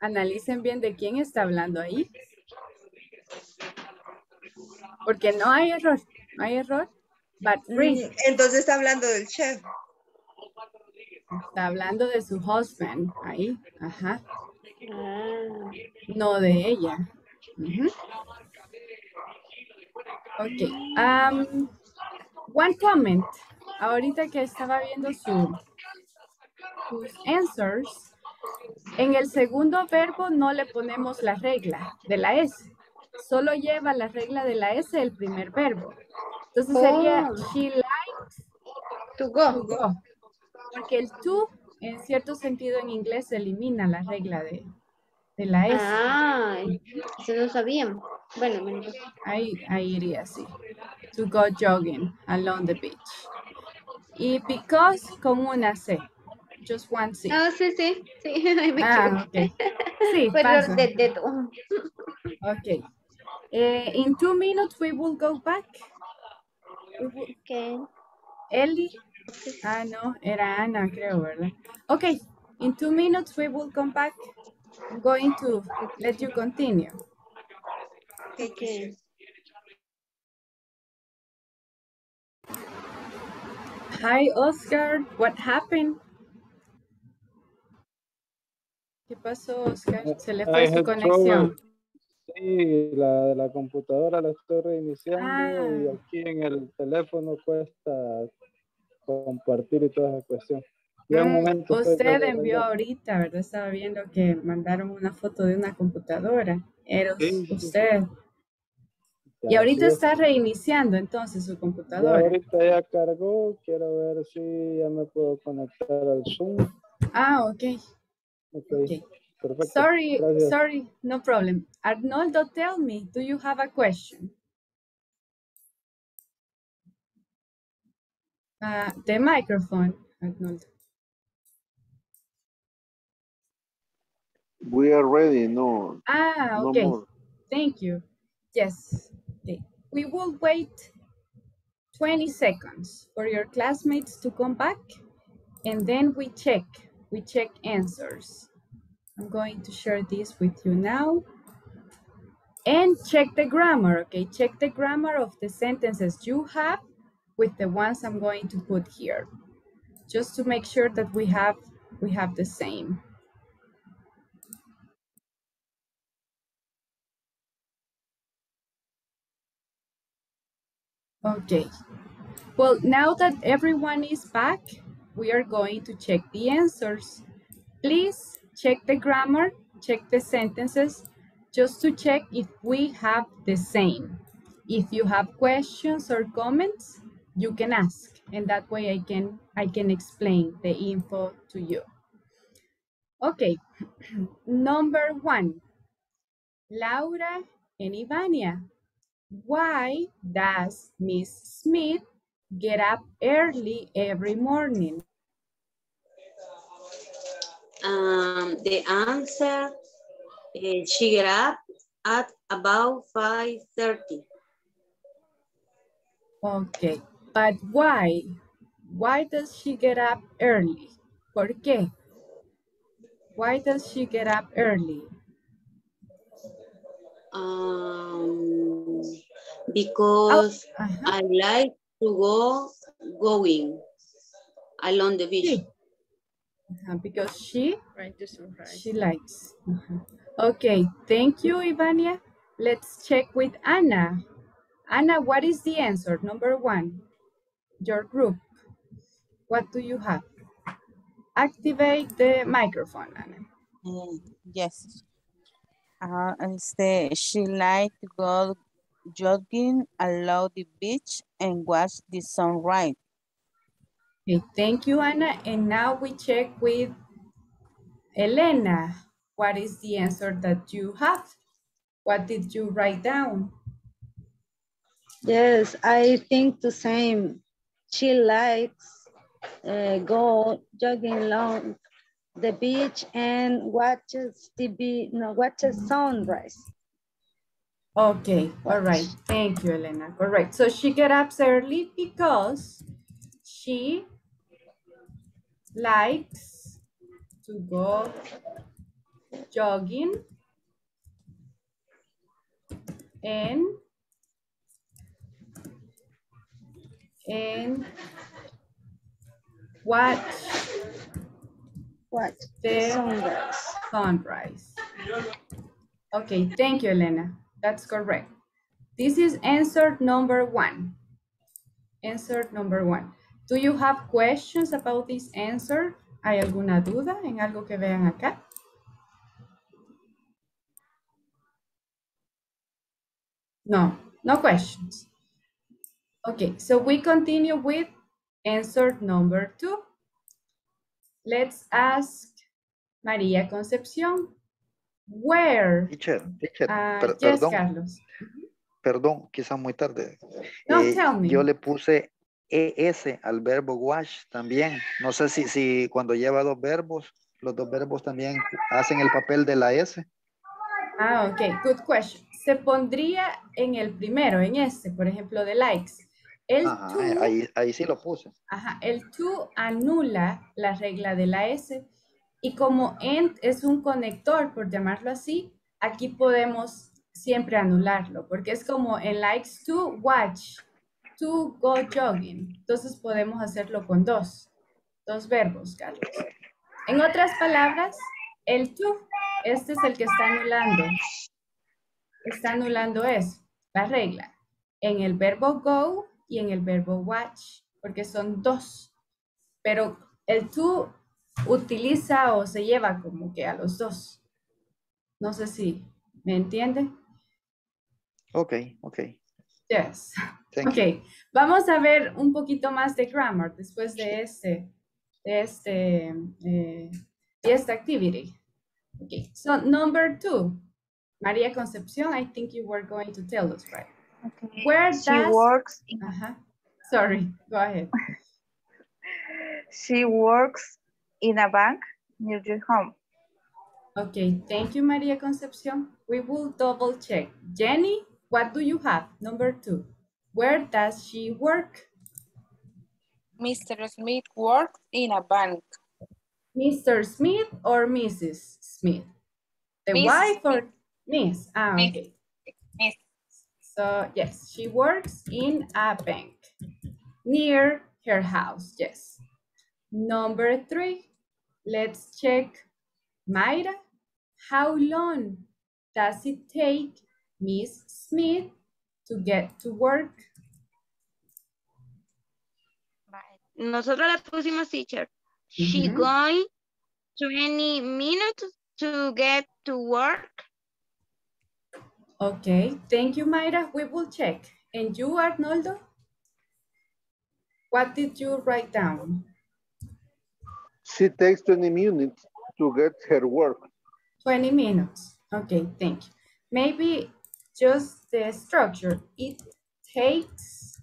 S1: Analicen bien de quién está hablando ahí. Porque no hay error. No hay error. But.
S14: Mm, Entonces está hablando del chef.
S1: Está hablando de su husband ahí. Ajá.
S3: Ah.
S1: No de ella. Ujú. Ok. um, one comment. Ahorita que estaba viendo su, sus answers, en el segundo verbo no le ponemos la regla de la S. Solo lleva la regla de la S el primer verbo. Entonces sería
S3: Oh.
S1: she likes
S3: To go.
S1: to go. Porque el to, en cierto sentido en inglés, elimina la regla de, de la S.
S3: Ah, eso no sabíamos. Bueno,
S1: Ahí, ahí iría así. To go jogging along the beach. Y because con una C. Just one C.
S3: Ah, sí, sí, sí, *laughs* me
S1: Ah,
S3: equivoqué.
S1: ok. Sí, *laughs* pasa.
S3: de dedo.
S1: Okay. Eh, in two minutes we will go back.
S3: Okay.
S1: Ellie. Ah, no, era Ana, creo, ¿verdad? Okay. In two minutes we will come back. I'm going to let you continue.
S3: Okay.
S1: Hi, Oscar. What happened? ¿Qué pasó, Oscar? Se le
S10: I
S1: fue su
S10: had
S1: conexión.
S10: trouble. Sí, la de la computadora la estoy reiniciando y
S1: Ah.
S10: aquí en el teléfono cuesta compartir y toda esa cuestión. Ya un
S1: Mm,
S10: momento. estoy
S1: Usted envió ahorita, ¿verdad? Estaba viendo que mandaron una foto de una computadora. Era
S10: Sí, sí,
S1: usted. Y
S10: Ya,
S1: ahorita
S10: sí,
S1: está reiniciando entonces su
S10: Ya
S1: computadora.
S10: ahorita ya cargó, quiero ver si ya me puedo conectar al Zoom.
S1: Ah, ok.
S10: Ok,
S1: Ok.
S10: perfecto.
S1: Sorry,
S10: Gracias.
S1: sorry, no problem. Arnoldo, tell me, do you have a question? Uh, the microphone, Arnoldo.
S9: We are ready. No,
S1: Ah,
S9: no
S1: okay.
S9: more.
S1: Thank you. Yes. Okay. We will wait 20 seconds for your classmates to come back and then we check. We check answers. I'm going to share this with you now. And check the grammar, okay? Check the grammar of the sentences you have with the ones I'm going to put here. Just to make sure that we have we have the same. Okay. Well, now that everyone is back, we are going to check the answers. Please check the grammar, check the sentences, just to check if we have the same. If you have questions or comments, you can ask, and that way I can I can explain the info to you. Okay, *clears throat* number one, Laura and Ivania. Why does Miss Smith get up early every morning?
S15: Um,
S3: the answer, is she get up at about 5.30.
S1: Okay, but why? Why does she get up early? ¿Por qué? Why does she get up early?
S3: Um, because I like to go going along the beach.
S1: Uh, because she
S7: Right, to sunrise.
S1: she likes. Uh-huh. Okay, thank you, Ivania. Let's check with Anna. Anna, what is the answer? Number one, your group. What do you have? Activate the microphone, Anna.
S15: Mm, yes. Uh, este, she like to go jogging along the beach and watch the sunrise.
S1: Okay, thank you, Anna. And now we check with Elena. What is the answer that you have? What did you write down?
S3: Yes, I think the same. She likes uh, go jogging along the beach and watches be no watches sunrise.
S1: Okay, all right. Thank you, Elena. Correct. So she get up early because she likes to go jogging and and watch
S3: Watch
S1: the
S3: sunrise.
S1: sunrise. Okay, thank you, Elena. That's correct. This is answer number one. Answer number one. Do you have questions about this answer? ¿Hay alguna duda en algo que vean acá? No, no questions. Okay, so we continue with answer number two. Let's ask María Concepción. Where?
S2: Teacher, teacher,
S1: Ah,
S2: per-
S1: yes,
S2: perdón,
S1: Carlos.
S2: perdón, quizás muy tarde.
S1: No,
S2: Eh,
S1: tell me.
S2: Yo le puse ES al verbo wash también. No sé si, si cuando lleva dos verbos, los dos verbos también hacen el papel de la S.
S1: Ah, ok, good question. Se pondría en el primero, en este, por ejemplo, de likes. El
S2: Ajá,
S1: to,
S2: ahí, ahí sí lo puse.
S1: ajá, el to anula la regla de la S y como end es un conector, por llamarlo así, aquí podemos siempre anularlo, porque es como en likes to watch, to go jogging. Entonces podemos hacerlo con dos, dos verbos, Carlos. En otras palabras, el to, este es el que está anulando. Está anulando eso, la regla, en el verbo go y en el verbo watch, porque son dos. Pero el to utiliza o se lleva como que a los dos. No sé si me entiende.
S2: Ok, ok.
S1: Yes.
S2: Thank
S1: ok, vamos a ver un poquito más de grammar después de este, de este, eh, de esta activity. Okay, so number two, María Concepción, I think you were going to tell us, right? Where
S6: She
S1: does,
S6: works in,
S1: Ajá. sorry, go ahead. *laughs*
S6: she works in a bank near your home.
S1: Okay, thank you, María Concepción. We will double check. Jenny, what do you have? Number two, where does she work?
S16: Mr. Smith works in a bank.
S1: Mr. Smith or Mrs. Smith? The
S16: Miss
S1: wife or Miss? Ah,
S16: Miss.
S1: okay. So, yes, she works in a bank near her house, yes. Number three, let's check Mayra. How long does it take Miss Smith to get to work?
S11: Nosotros le pusimos teacher. She mm-hmm.
S1: Ujú.
S11: going 20 minutes to get to work.
S1: Okay, thank you, Mayra. We will check. And you, Arnoldo? What did you write down?
S9: She takes 20 minutes to get her work.
S1: 20 minutes. Okay, thank you. Maybe just the structure. It takes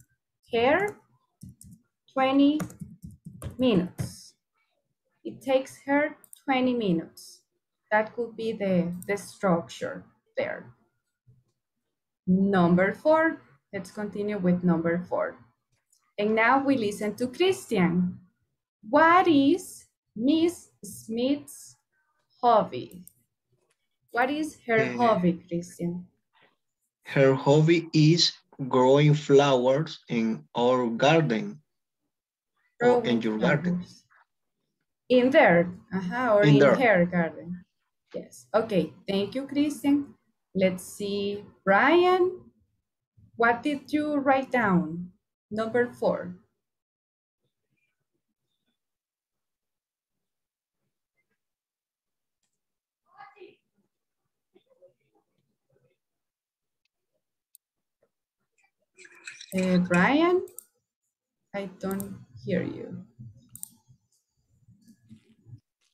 S1: her 20 minutes. It takes her 20 minutes. That could be the, the structure there. Number four, let's continue with number four. And now we listen to Christian. What is Miss Smith's hobby? What is her
S4: Eh,
S1: hobby, Christian?
S4: Her hobby is growing flowers in our garden. Or in your garden.
S1: In there, uh-huh, or
S4: In
S1: in, her garden. Yes, okay, thank you, Christian. Let's see, Brian, what did you write down? Number four. Uh, Brian, I don't hear you.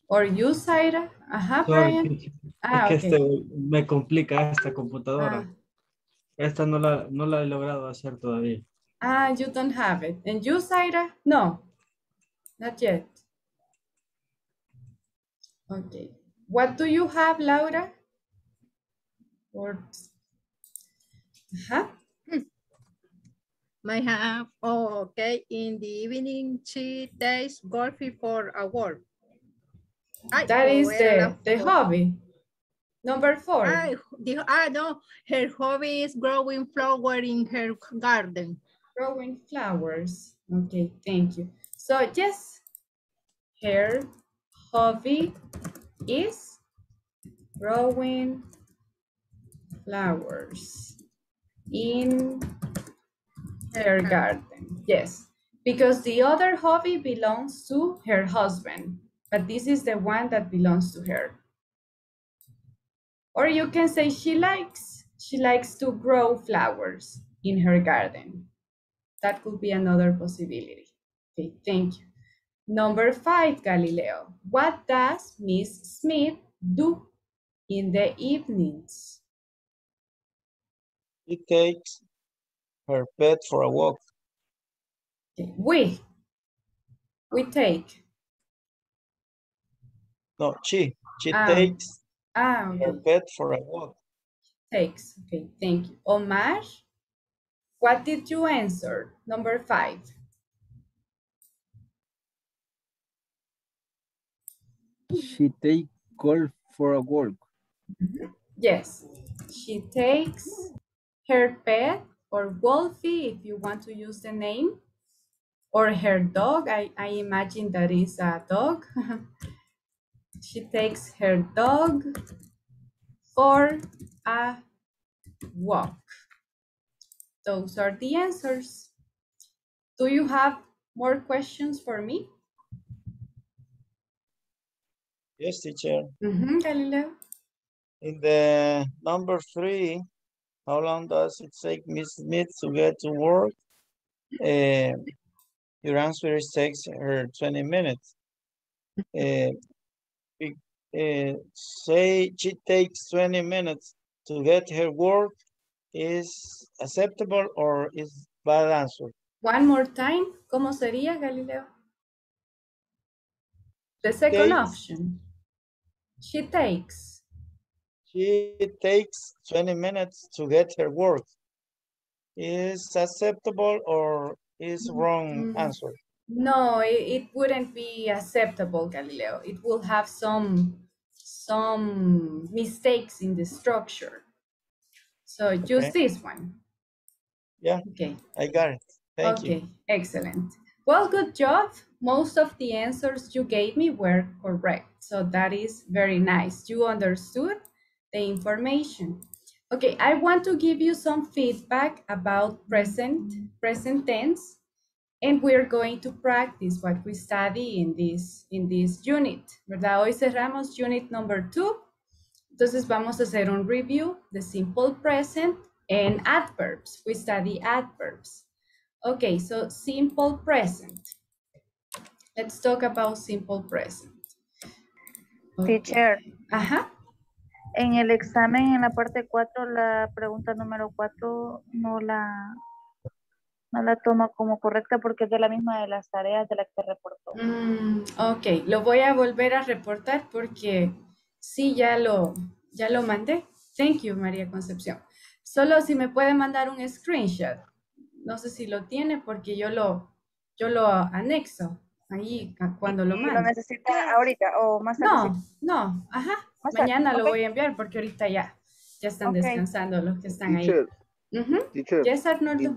S1: Or you, Zaira? Ajá,
S8: Sorry,
S1: Brian. Ah,
S8: es que
S1: ok.
S8: este me complica esta computadora.
S1: Ah.
S8: Esta no la, no la he logrado hacer todavía.
S1: Ah, you don't have it. And you, Zaira? No, not yet. Okay. What do you have, Laura? Or, Ajá.
S7: Might have, oh, okay. In the evening, she takes golfing for a walk. Ay,
S1: That is
S7: oh, era
S1: the, the hobby. Number four.
S7: Ay, dijo, ah, no, her hobby is growing flowers in her garden.
S1: Growing flowers. Okay, thank you. So yes, her hobby is growing flowers in her garden. Yes, because the other hobby belongs to her husband, but this is the one that belongs to her. Or you can say she likes, she likes to grow flowers in her garden. That could be another possibility. Okay, thank you. Number five, Galileo. What does Miss Smith do in the evenings?
S17: She takes her pet for a walk.
S1: Okay, We, we take.
S17: No, she. She
S1: Ah.
S17: takes
S1: Ah,
S17: her pet for a walk.
S1: takes. Okay, thank you. Omar, what did you answer? Number five.
S10: She take golf for a walk.
S1: Yes, she takes her pet or Wolfie, if you want to use the name, or her dog. I, I imagine that is a dog. *laughs* she takes her dog for a walk. Those are the answers. Do you have more questions for me?
S17: Yes, teacher.
S1: Mhm, Galileo.
S17: In the number three, how long does it take Miss Smith to get to work? Uh, your answer is takes her 20 minutes. Uh, uh, say she takes 20 minutes to get her work is acceptable or is bad answer?
S1: One more time, ¿cómo sería, Galileo? The second
S17: Takes.
S1: option. She takes.
S17: She takes 20 minutes to get her work. Is acceptable or is wrong
S1: Mm.
S17: answer?
S1: No, it, it wouldn't be acceptable, Galileo. It will have some some mistakes in the structure. So use
S17: Okay.
S1: this one.
S17: Yeah,
S1: Okay.
S17: I got it. Thank you.
S1: okay, excellent. Well, good job. Most of the answers you gave me were correct. So that is very nice. You understood the information. Okay, I want to give you some feedback about present, present tense, and we're going to practice what we study in this, in this unit, ¿verdad? Hoy cerramos unit number two. Entonces vamos a hacer un review de simple present and adverbs. We study adverbs. Okay, so simple present. Let's talk about simple present. Okay.
S6: Teacher,
S1: Ajá.
S6: en el examen, en la parte 4, la pregunta número 4 no la, no la toma como correcta porque es de la misma de las tareas de la que reportó.
S1: Mm, ok, lo voy a volver a reportar porque Sí, ya lo, ya lo mandé. Thank you, María Concepción. Solo si me puede mandar un screenshot. No sé si lo tiene porque yo lo, yo lo anexo ahí cuando lo
S6: ¿Y lo
S1: mande.
S6: necesita ahorita o más tarde?
S1: No, no, ajá.
S6: Más tarde,
S1: Mañana lo voy a enviar porque ahorita ya, ya están descansando los que están ahí.
S9: Teacher,
S1: Ujú.
S9: teacher,
S1: Yes, Arnoldo.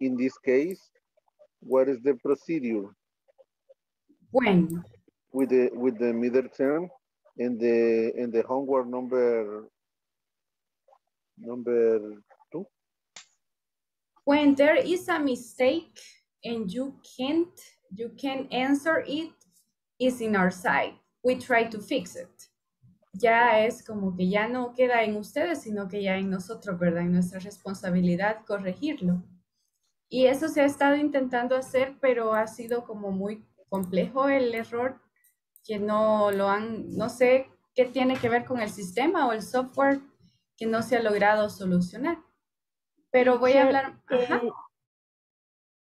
S9: In this case, what is the procedure
S1: When,
S9: with the, with the middle term and the, and the homework number, number two?
S1: when there is a mistake and you can't, you can answer it, is in our side. We try to fix it. Ya es como que ya no queda en ustedes, sino que ya en nosotros, ¿verdad? En nuestra responsabilidad corregirlo. Y eso se ha estado intentando hacer, pero ha sido como muy complejo el error, que no lo han, no sé qué tiene que ver con el sistema o el software que no se ha logrado solucionar. Pero voy a hablar, ajá,
S3: eh,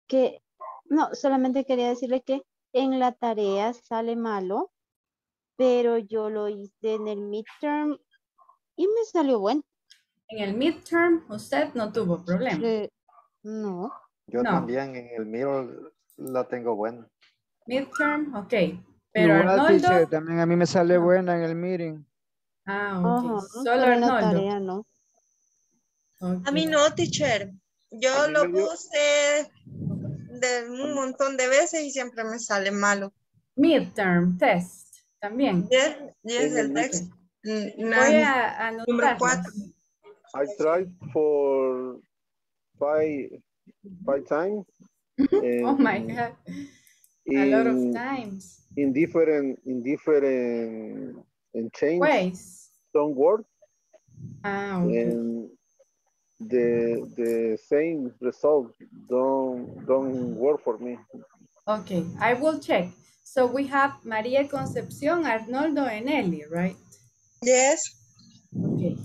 S3: que, no, solamente quería decirle que en la tarea sale malo, pero yo lo hice en el midterm y me salió bueno.
S1: en el midterm usted no tuvo problema.
S3: Eh, no.
S2: Yo
S1: No.
S2: también en el mío la tengo buena.
S1: Midterm, ok. Pero
S12: Igual,
S1: Arnoldo,
S12: teacher, también a mí me sale buena en el meeting.
S1: ah, ok. Solo
S3: pero en la
S1: Arnoldo.
S3: tarea no.
S14: A mí no, teacher. Yo lo
S9: me
S14: puse de un montón de veces y siempre me sale malo.
S1: Midterm test también.
S14: Yes, yes, el mm,
S1: Voy a
S14: cuatro.
S9: I tried for five, five times.
S1: Oh my God. A lot of times.
S9: in different in different and change
S1: Ways.
S9: some word
S1: Ah, ok.
S9: and the the same result don't don't work for me.
S1: Okay, I will check. So we have María Concepción, Arnoldo, and Eli, right?
S14: Yes.
S1: Okay.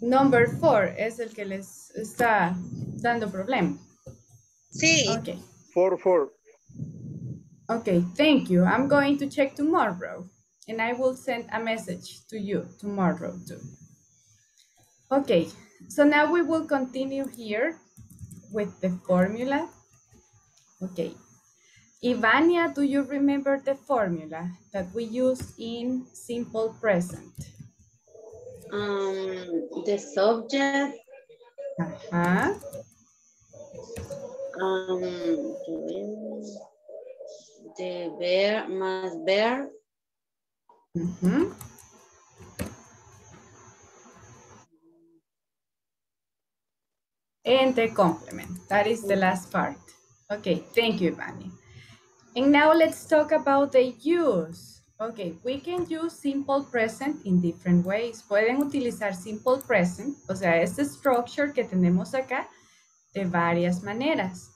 S1: Number four es el que les está dando problema.
S14: Sí.
S1: Okay.
S9: Four four.
S1: Okay, thank you. I'm going to check tomorrow and I will send a message to you tomorrow too. Okay, so now we will continue here with the formula. Okay. Ivania, do you remember the formula that we use in simple present?
S18: Um, the subject,
S1: Ajá.
S18: um, the verb más verb,
S1: Ujú. And the complement. That is the last part. Okay, thank you, Vani. And now let's talk about the use. Okay, we can use simple present in different ways. Pueden utilizar simple present, o sea, este structure que tenemos acá, de varias maneras.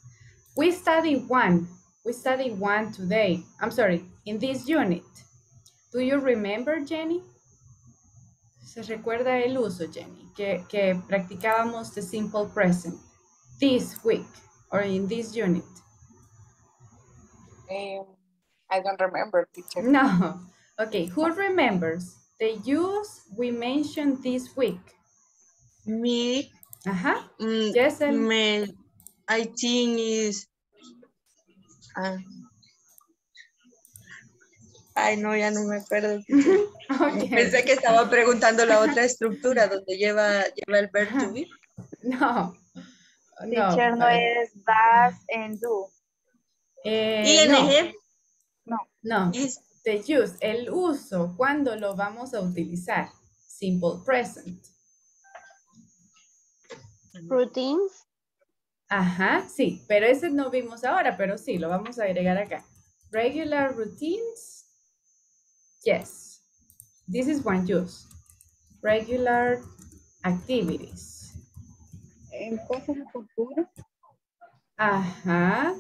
S1: We study one. We study one today. I'm sorry, in this unit. Do you remember, Jenny? ¿Se recuerda el uso, Jenny? Que, que practicábamos the simple present this week or in this unit.
S16: Um, I don't remember, teacher.
S1: No. *laughs* Okay, who remembers the use we mentioned this week?
S14: Me.
S1: Ajá.
S14: mm,
S1: Yes, and-
S14: me, I think is. ah. Ay, no, ya no me acuerdo. *laughs*
S1: Okay.
S14: Pensé que estaba preguntando la otra estructura donde lleva, lleva el verb to be. *laughs*
S1: No. No.
S6: Teacher no
S1: eh,
S6: es das and do.
S1: eh, no.
S14: ING.
S6: No.
S1: No.
S14: Is-
S1: The use, el uso, ¿cuándo lo vamos a utilizar? Simple present.
S3: Routines.
S1: Ajá, sí, pero ese no vimos ahora, pero sí, lo vamos a agregar acá. Regular routines. Yes. This is one use. Regular activities.
S6: En cosas de futuro.
S1: Ajá.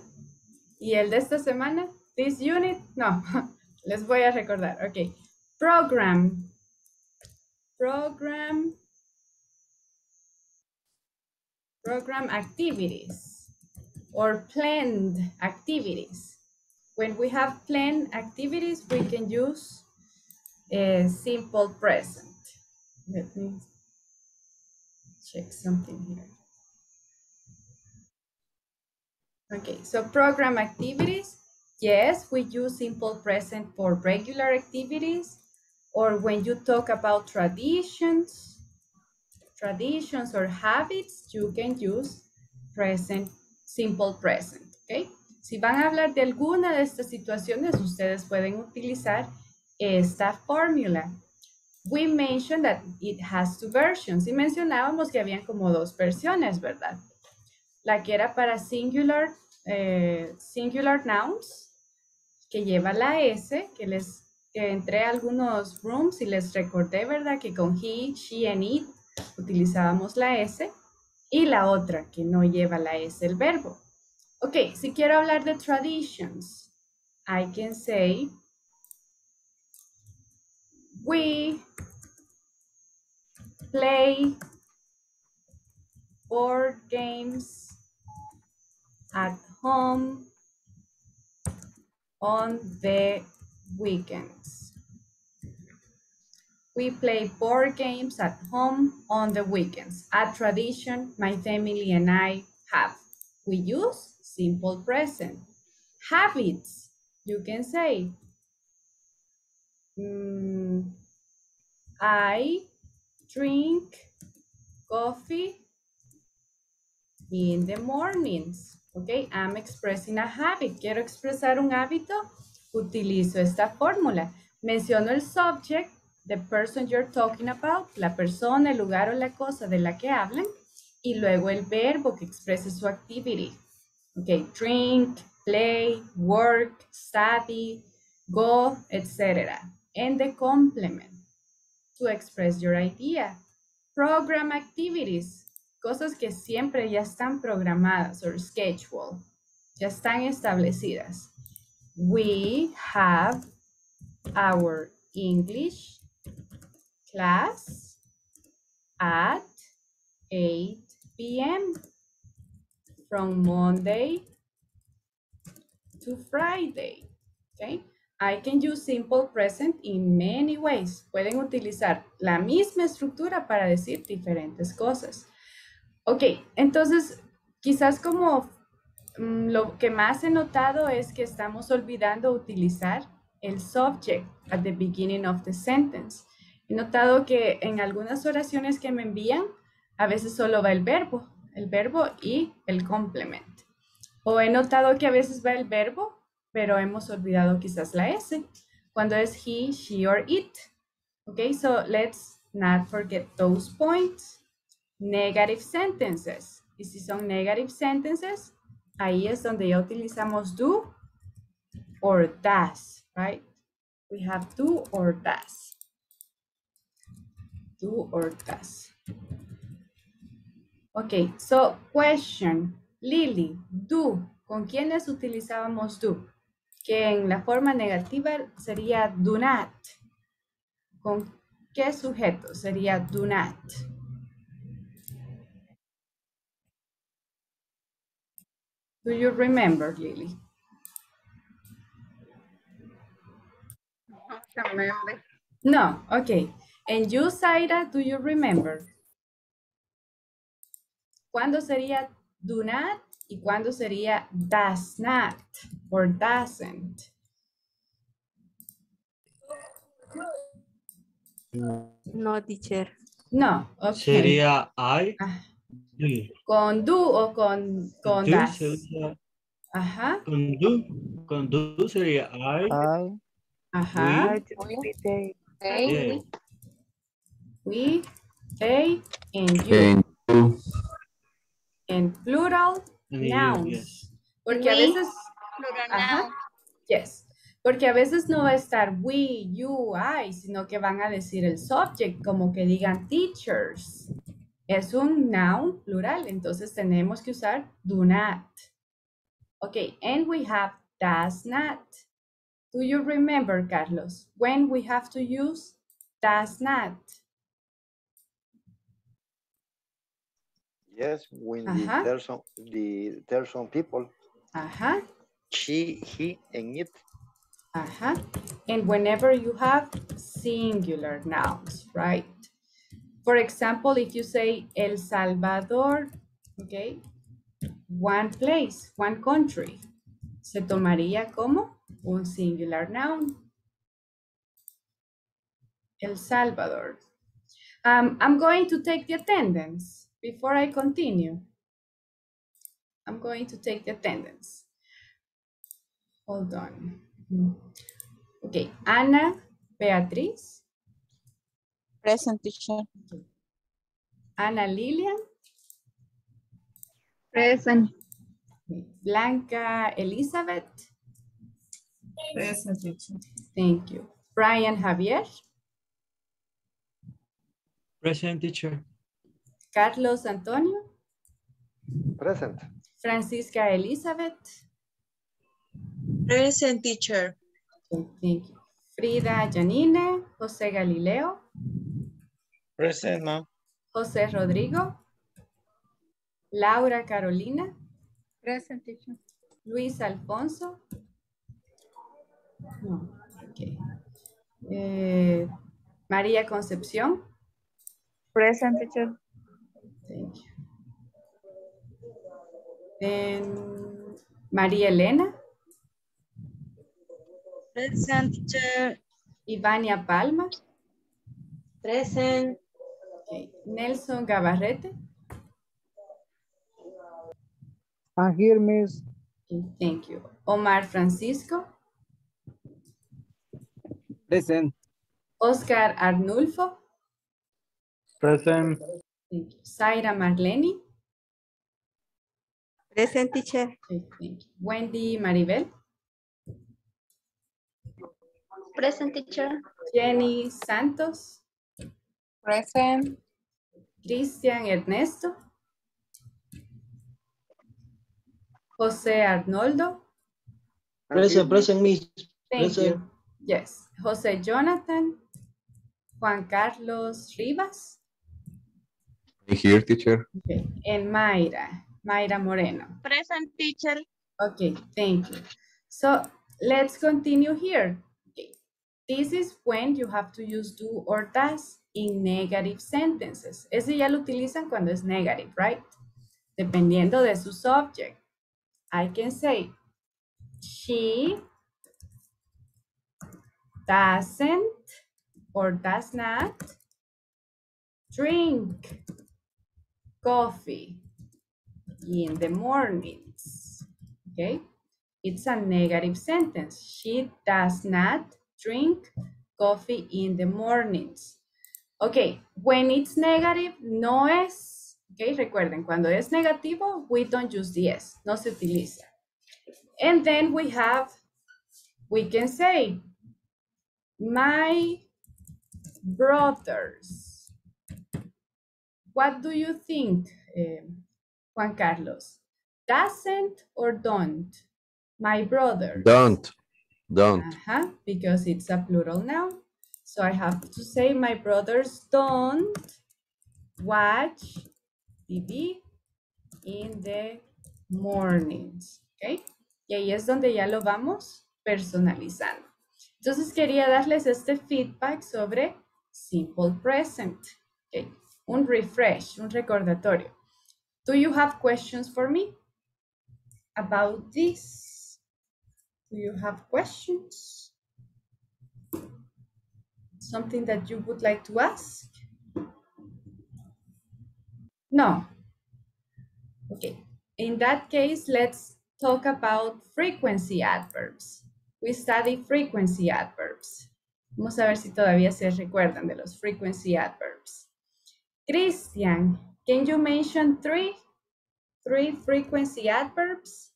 S1: ¿Y el de esta semana? This unit? No, *laughs* les voy a recordar. Ok. Program. Program. Program activities or planned activities. When we have planned activities, we can use a simple present. Let me check something here. Okay, so program activities. Yes, we use simple present for regular activities or when you talk about traditions, traditions or habits, you can use present, simple present, okay? Si van a hablar de alguna de estas situaciones, ustedes pueden utilizar esta fórmula. We mentioned that it has two versions y mencionábamos que habían como dos versiones, ¿verdad? La que era para singular, eh, singular nouns, que lleva la S, que les que entré a algunos rooms y les recordé, ¿verdad? Que con he, she and it utilizábamos la S. Y la otra, que no lleva la S, el verbo. Ok, si quiero hablar de traditions, I can say, we play board games at home on the weekends. We play board games at home on the weekends. A tradition my family and I have. We use simple present. Habits, you can say. mm, I drink coffee in the mornings. Okay, I'm expressing a habit. Quiero expresar un hábito, utilizo esta fórmula. Menciono el subject, the person you're talking about, la persona, el lugar o la cosa de la que hablan, y luego el verbo que exprese su activity. Okay, drink, play, work, study, go, etc. And the complement to express your idea. Program activities, cosas que siempre ya están programadas or scheduled, ya están establecidas. We have our English class at 8 p.m. from Monday to Friday. Okay? I can use simple present in many ways. Pueden utilizar la misma estructura para decir diferentes cosas. Ok, entonces quizás como mm, lo que más he notado es que estamos olvidando utilizar el subject at the beginning of the sentence. He notado que en algunas oraciones que me envían, a veces solo va el verbo, el verbo y el complement. O he notado que a veces va el verbo, pero hemos olvidado quizás la S, cuando es he, she, or it. Okay, so let's not forget those points. Negative sentences. Y si son negative sentences, ahí es donde ya utilizamos do or does, right? We have do or does. Do or does. Okay, so question. Lily, do. ¿Con quiénes utilizábamos do? Que en la forma negativa sería do not. ¿Con qué sujeto sería do not? Do you remember, Lily?
S6: Remember.
S1: No, okay. And you, Zaira, do you remember? ¿Cuándo sería do not y cuándo sería does not or doesn't?
S5: No, teacher.
S1: No, okay.
S8: Sería I.
S1: Ah,
S8: do.
S1: ¿Con do o con, con
S8: Do usa-
S1: Ajá,
S8: Con do, con do sería I.
S12: I,
S1: ajá.
S8: Yeah.
S1: We, they, and you.
S13: And you,
S1: En plural,
S8: And you,
S1: nouns.
S8: yes.
S1: Porque a
S11: We,
S1: veces,
S11: plural
S1: ajá,
S11: noun.
S1: yes. Porque a veces no va a estar we, you, I, sino que van a decir el subject, como que digan teachers. Es un noun plural, entonces tenemos que usar do not. Okay, and we have does not. Do you remember, Carlos, when we have to use does not?
S2: Yes, when the person, the person people,
S1: Ajá,
S2: she, he, and it.
S1: Uh-huh. And whenever you have singular nouns, right? For example, if you say El Salvador, okay, one place, one country, se tomaría como un singular noun. El Salvador. Um, I'm going to take the attendance before I continue. I'm going to take the attendance. Hold on. Okay, Ana Beatriz.
S15: Present teacher.
S1: Ana Lilian.
S6: Present.
S1: Blanca Elizabeth.
S7: Present teacher.
S1: Thank you. Brian Javier.
S8: Present teacher.
S1: Carlos Antonio.
S2: Present.
S1: Francisca Elizabeth.
S14: Present teacher.
S1: Thank you. Frida Janine. José Galileo.
S17: Present, ma'am.
S1: José Rodrigo. Laura Carolina.
S6: Present teacher.
S1: Luis Alfonso. No, ok. Eh, María Concepción.
S6: Present teacher.
S1: Thank you. Then María Elena.
S18: Present teacher.
S1: Ivania Palma.
S18: Present.
S1: Okay. Nelson Gabarrete.
S12: I'm here, miss.
S1: Okay, Thank you. Omar Francisco.
S12: Present.
S1: Oscar Arnulfo.
S8: Present.
S1: Thank you. Zaira Marleni.
S5: Present teacher.
S1: Okay, thank you. Wendy Maribel.
S6: Present teacher.
S1: Jenny Santos.
S16: Present.
S1: Cristian Ernesto. José Arnoldo.
S4: Present, present, miss.
S1: Thank
S4: Present.
S1: you. Yes. José Jonathan. Juan Carlos Rivas.
S13: I'm here, teacher.
S1: Okay. And Mayra. Mayra Moreno.
S11: Present teacher.
S1: Okay, thank you. So let's continue here. Okay. This is when you have to use do or does in negative sentences. Ese ya lo utilizan cuando es negative, right? Dependiendo de su subject. I can say, she doesn't or does not drink coffee in the mornings. Okay? It's a negative sentence. She does not drink coffee in the mornings. Okay, when it's negative, no es, okay, recuerden, cuando es negativo, we don't use the es, no se utiliza. And then we have, we can say, my brothers. What do you think, eh, Juan Carlos? Doesn't or don't? My brother.
S13: Don't. Don't.
S1: Uh-huh, because it's a plural noun. So I have to say my brothers don't watch TV in the mornings. ¿Ok? Y ahí es donde ya lo vamos personalizando. Entonces quería darles este feedback sobre simple present. ¿Ok? Un refresh, un recordatorio. Do you have questions for me about this? Do you have questions? Something that you would like to ask? No. Okay. In that case, let's talk about frequency adverbs. We study frequency adverbs. Vamos a ver si todavía se recuerdan de los frequency adverbs. Christian, can you mention three? Three frequency adverbs?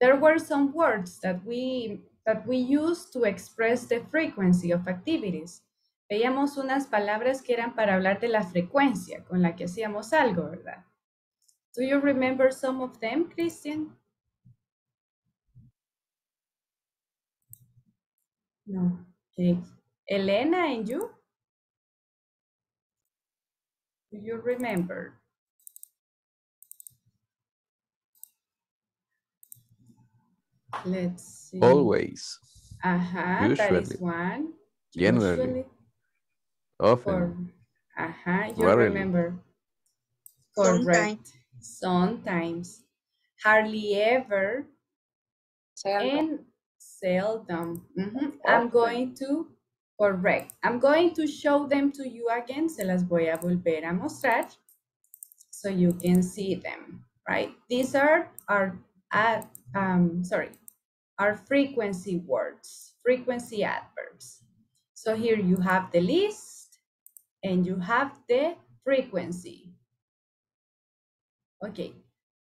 S1: There were some words that we, that we use to express the frequency of activities. Veíamos unas palabras que eran para hablar de la frecuencia con la que hacíamos algo, ¿verdad? Do you remember some of them, Christian? No. Okay. Elena and you? Do you remember? Let's see.
S13: Always.
S1: Ajá, that is
S13: Usually.
S1: one.
S13: Generally.
S1: Usually.
S13: Often.
S1: Ajá, you
S13: Rarely.
S1: remember. Correct. Sometimes. Hardly ever. And seldom. Mhm. I'm going to, correct. I'm going to show them to you again. Se las voy a volver a mostrar so you can see them, right? These are our, ad, um, sorry, our frequency words, frequency adverbs. So here you have the list and you have the frequency. Okay.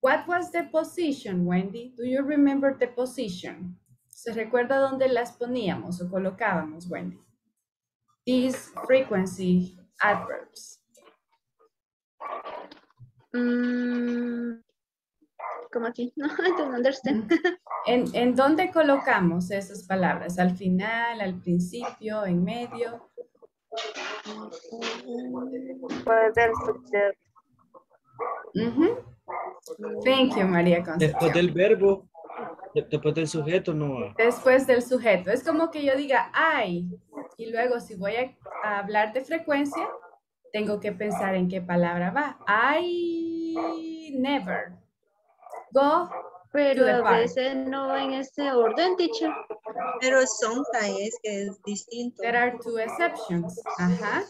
S1: What was the position, Wendy? Do you remember the position? ¿Se recuerda dónde las poníamos o colocábamos, Wendy? These frequency adverbs.
S6: Mm, como aquí. No, *laughs* I don't understand.
S1: ¿En, ¿En dónde colocamos esas palabras? ¿Al final, al principio, en medio?
S6: Puede ser.
S1: Thank you, María Concepción.
S8: Después del verbo, de- después del sujeto, no.
S1: Después del sujeto. Es como que yo diga I y luego si voy a, a hablar de frecuencia, tengo que pensar en qué palabra va. I never go
S6: Pero
S1: to the
S6: a veces no en ese orden, teacher.
S14: Pero sometimes es que es distinto.
S1: There are two exceptions. Ajá.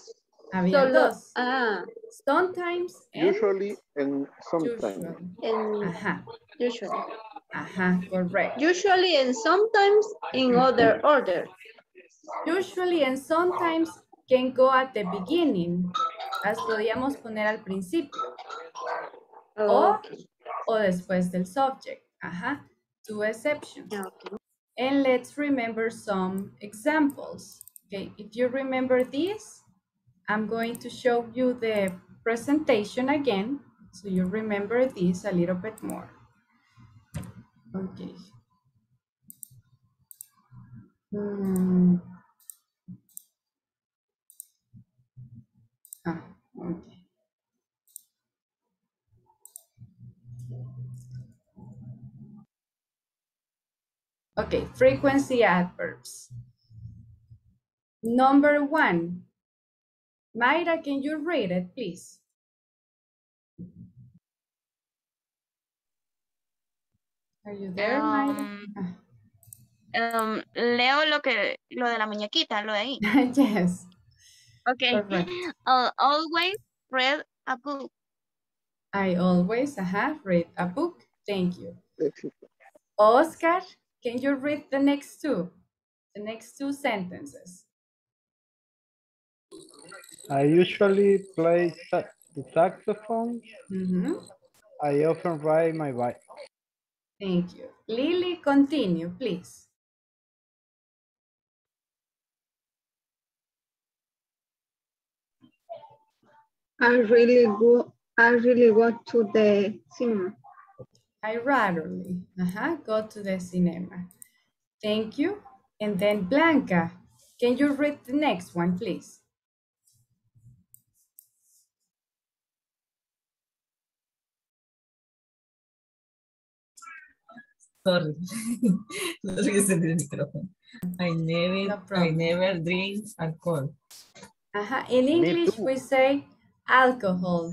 S1: Había
S6: Solo,
S1: dos.
S6: ah,
S1: Sometimes and
S9: Usually and sometimes.
S1: usually. Ajá.
S6: usually.
S1: Ajá, correct.
S6: Usually and sometimes in other order.
S1: Usually and sometimes can go at the beginning. Las podíamos poner al principio. O, o después del subject. Ajá. Two exceptions. Okay. And let's remember some examples. Okay, if you remember this, I'm going to show you the presentation again. So you remember this a little bit more. Okay. Hmm. Ah, okay. Okay, frequency adverbs. Number one. Mayra, can you read it, please? Are you there, Mayra?
S11: Um, um, leo lo que lo de la muñequita, lo de ahí. *laughs*
S1: yes.
S11: Okay.
S1: Correct.
S11: I'll *gasps* always read a book.
S1: I always uh read a book. Thank you. Oscar, can you read the next two? The next two sentences.
S10: I usually play sa- the saxophone.
S1: Mhm.
S10: I often ride my bike.
S1: Thank you. Lily, continue, please.
S19: I really go. I really go to the cinema.
S1: I rarely uh go to the cinema. Thank you. And then Blanca, can you read the next one, please?
S20: Sorry. *laughs* no sé qué se el micrófono. I never, I never drink alcohol.
S1: Uh-huh. In English, we say alcohol.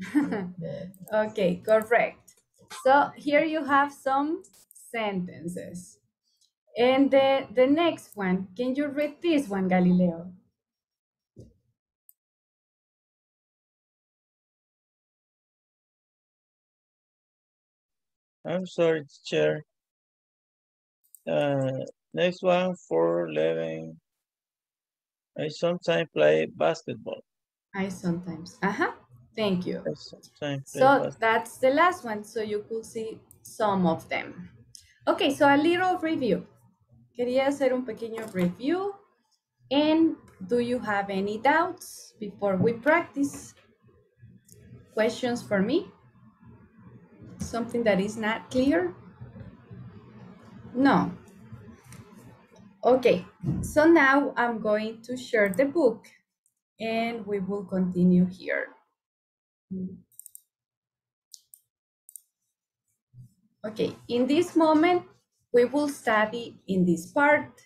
S1: *laughs* okay, correct. So here you have some sentences. And the, the next one, can you read this one, Galileo?
S17: I'm sorry, chair. Uh, next one, four eleven. I sometimes play basketball.
S1: I sometimes. Uh-huh. Thank you.
S17: I sometimes play
S1: So that's the last one, so you could see some of them. Okay, so a little review. Quería hacer un pequeño review. And do you have any doubts before we practice? Questions for me? Something that is not clear? No. Okay, so now I'm going to share the book and we will continue here. Okay, in this moment, we will study in this part.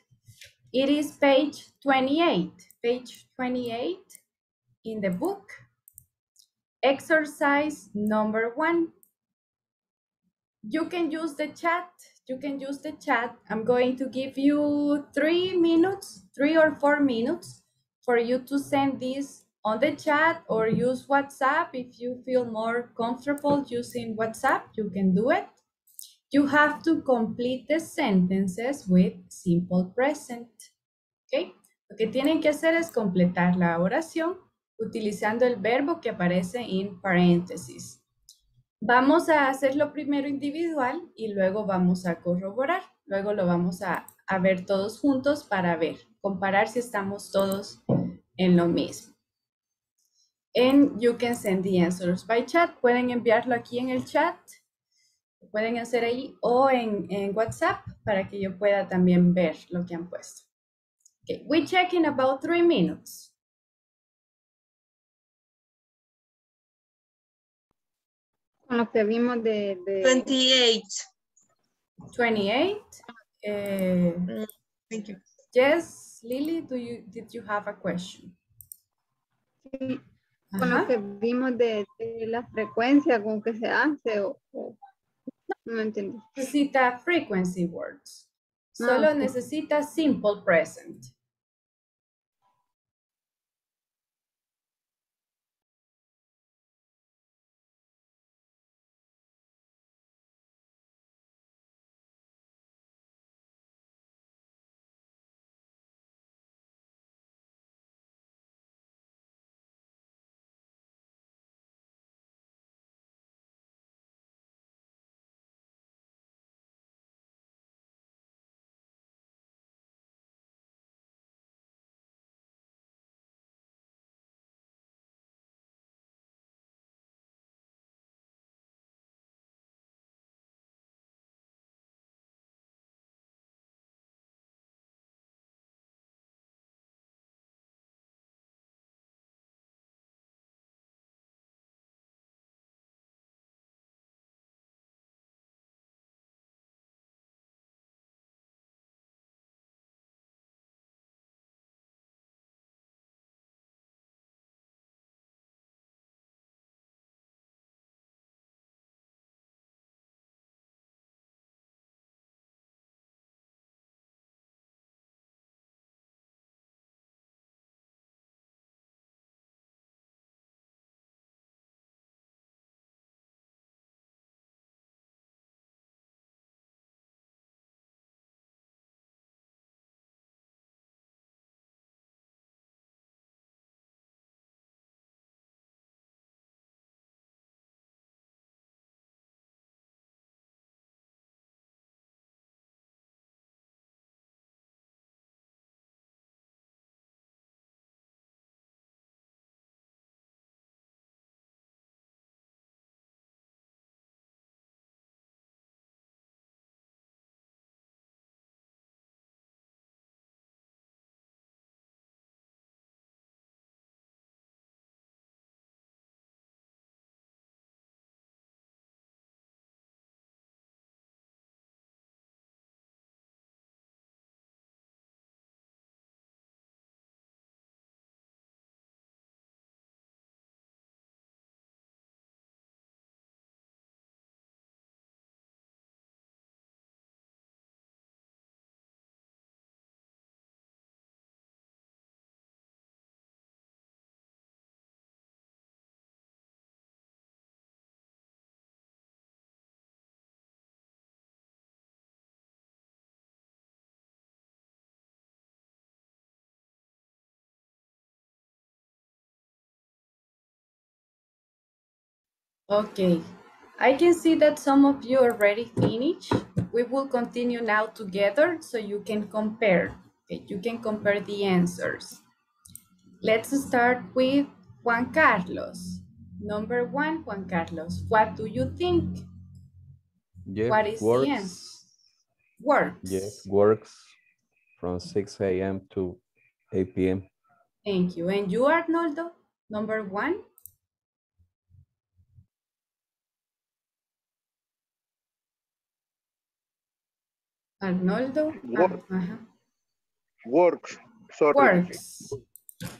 S1: It is page 28, page 28 in the book. Exercise number one. You can use the chat. You can use the chat. I'm going to give you three minutes, three or four minutes for you to send this on the chat or use WhatsApp. If you feel more comfortable using WhatsApp, you can do it. You have to complete the sentences with simple present. ¿Ok? Lo que tienen que hacer es completar la oración utilizando el verbo que aparece en paréntesis. Vamos a hacerlo primero individual y luego vamos a corroborar. Luego lo vamos a, a ver todos juntos para ver, comparar si estamos todos en lo mismo. And you can send the answers by chat. Pueden enviarlo aquí en el chat. Lo pueden hacer ahí o en, en WhatsApp para que yo pueda también ver lo que han puesto. Okay, we check in about three minutes.
S19: Con lo que vimos de... de
S14: 28.
S1: 28. eh,
S14: Thank you.
S1: yes, Lily, do you, did you have a question?
S19: Con lo que vimos de, de la frecuencia con que se hace o, o- no entendí.
S1: Necesita frequency words.
S19: Ah,
S1: Solo necesita simple present. Okay, I can see that some of you already finished. We will continue now together so you can compare. Okay, you can compare the answers. Let's start with Juan Carlos. Number one, Juan Carlos. What do you think?
S21: Jeff
S1: what is
S21: works,
S1: the answer? Works.
S21: Jeff works from 6 a.m. to 8 p.m.
S1: Thank you. And you, Arnoldo? Number one? Arnoldo. Ah,
S9: Work.
S1: ajá.
S9: Works. Sorry.
S1: Works.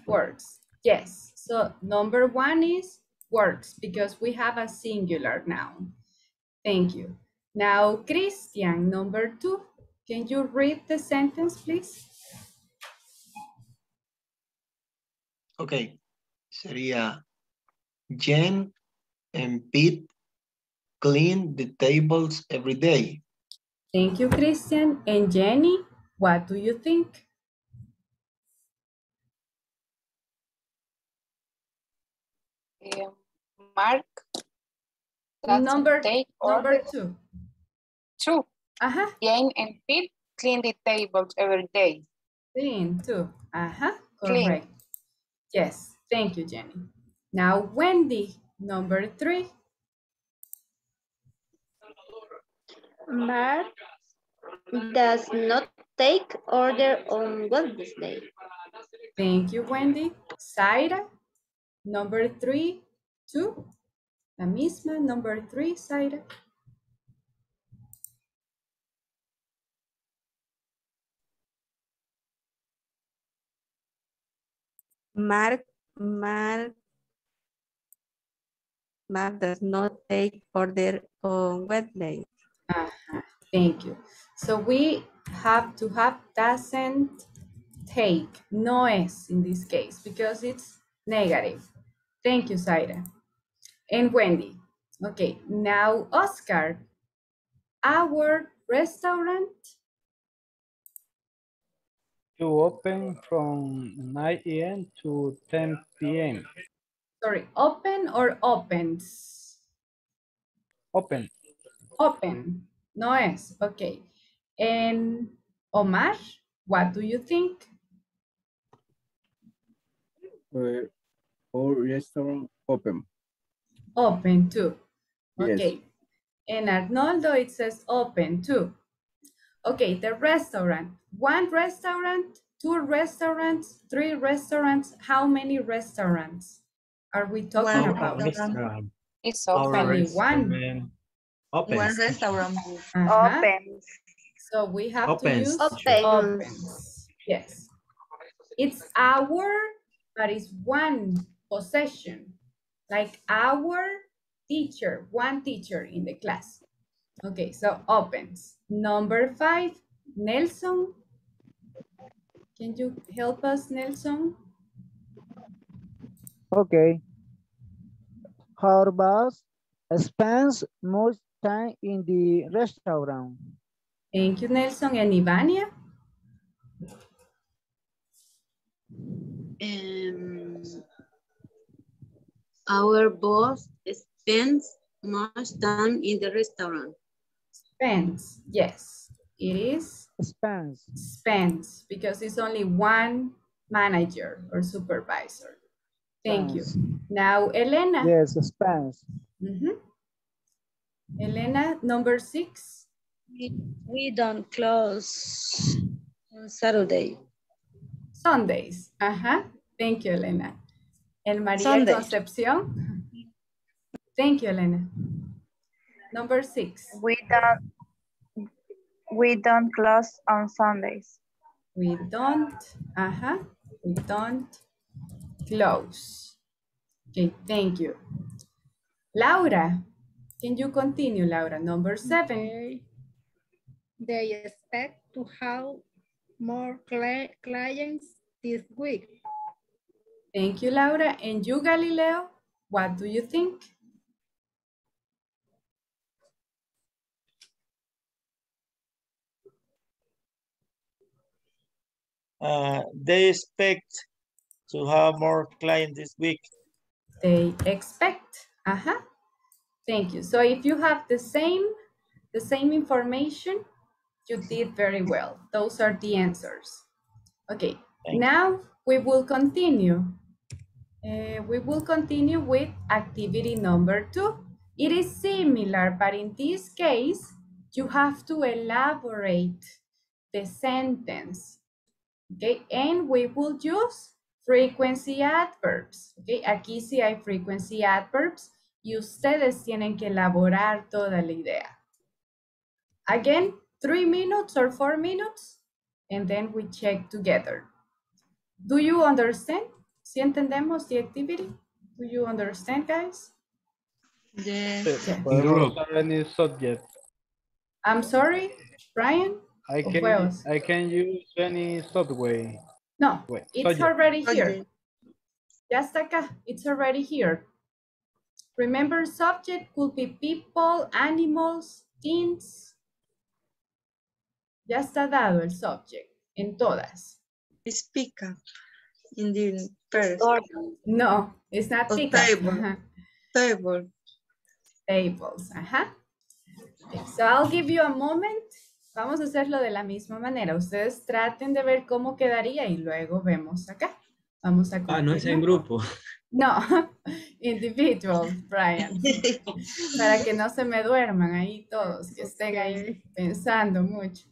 S1: Works. Yes. So number one is works because we have a singular noun. Thank you. Now, Christian, number two. Can you read the sentence, please?
S22: Ok, sería Jen and Pete clean the tables every day.
S1: Thank you, Christian. And Jenny, what do you think?
S16: Um, Mark.
S1: Number, number two.
S16: Two.
S1: Uh-huh.
S16: Jane and Pete clean the tables every day.
S1: Clean too. Uh-huh.
S16: Clean.
S1: Yes. Thank you, Jenny. Now, Wendy, number three.
S23: Mark does not take order on Wednesday.
S1: Thank you, Wendy. Zaira, number three, two. La misma, number three, Zaira.
S5: Mark, Mark, Mark does not take order on Wednesday.
S1: Uh-huh. Thank you. So we have to have doesn't take, no es in this case, because it's negative. Thank you, Zaira. And Wendy. Okay, now Oscar. Our restaurant,
S10: To open from 9 a.m. to 10 p.m.
S1: sorry, open or opens?
S10: Open.
S1: Open, no es, okay. And Omar, what do you think?
S24: Uh, our restaurant open.
S1: Open too.
S24: Yes.
S1: Okay. And Arnoldo, it says open too. Okay, the restaurant. One restaurant, two restaurants, three restaurants. How many restaurants are we talking
S14: One
S1: about?
S14: restaurant.
S16: It's open.
S1: Only one.
S8: Restaurant
S14: One
S8: Opens.
S14: restaurant.
S1: Uh-huh.
S6: Opens.
S1: So we have
S8: Opens,
S1: to use
S8: teacher.
S1: opens. Yes. It's our, but it's one possession. Like our teacher, one teacher in the class. Okay, so opens. Number five, Nelson. Can you help us, Nelson?
S12: Okay. Our boss spends much time in the restaurant.
S1: Thank you, Nelson. And Ivania?
S25: Um, our boss spends much time in the restaurant.
S1: Spends, yes, it is
S12: Spends.
S1: spends because it's only one manager or supervisor. Thank you. Now, Elena.
S12: Yes, spends.
S1: Mhm. Elena, number six.
S18: We, we don't close on Saturday.
S1: Sundays. Ajá. Thank you, Elena. El María
S18: Sunday.
S1: Concepción. Thank you, Elena. Number six.
S6: We don't we don't close on Sundays.
S1: We don't, ajá, we don't close. Okay, thank you. Laura, can you continue, Laura? Number seven.
S7: Okay. They expect to have more cli- clients this week.
S1: Thank you, Laura. And you, Galileo, what do you think?
S17: Uh, they expect to have more clients this week.
S1: They expect. Uh-huh. Thank you. So if you have the same, the same information, you did very well. Those are the answers. Okay, now we will continue. Uh, we will continue with activity number two. It is similar, but in this case, you have to elaborate the sentence. Okay, and we will use frequency adverbs. Okay, aquí sí hay frequency adverbs y ustedes tienen que elaborar toda la idea. Again, three minutes or four minutes, and then we check together. Do you understand? ¿Sí entendemos the activity? Do you understand, guys?
S19: Yes.
S10: Podemos usar any subject.
S1: I'm sorry, Brian?
S10: I
S1: ¿O
S10: can,
S1: juegos?
S10: I can use any software.
S1: No,
S10: Wait,
S1: it's
S10: subject.
S1: already here. Ya está acá. It's already here. Remember, subject could be people, animals, things. Ya está dado el subject en todas.
S14: Speak up in the first.
S1: No, it's not
S14: O
S1: pick up.
S14: table.
S1: Tables, ajá. Okay, So I'll give you a moment. Vamos a hacerlo de la misma manera. Ustedes traten de ver cómo quedaría y luego vemos acá. Vamos a
S8: Ah, no es en
S1: continuar.
S8: grupo.
S1: No, individual, Brian. Para que no se me duerman ahí todos, que estén ahí pensando mucho.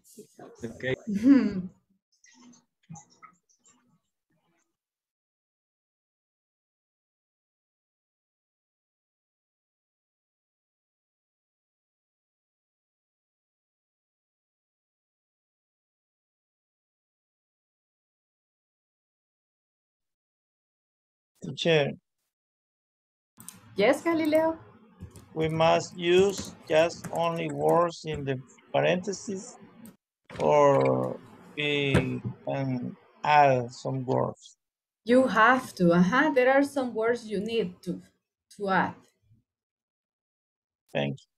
S17: Teacher,
S1: Yes, Galileo.
S17: we must use just only words in the parentheses or we can add some words.
S1: You have to. Uh-huh. There are some words you need to, to add.
S17: Thank you.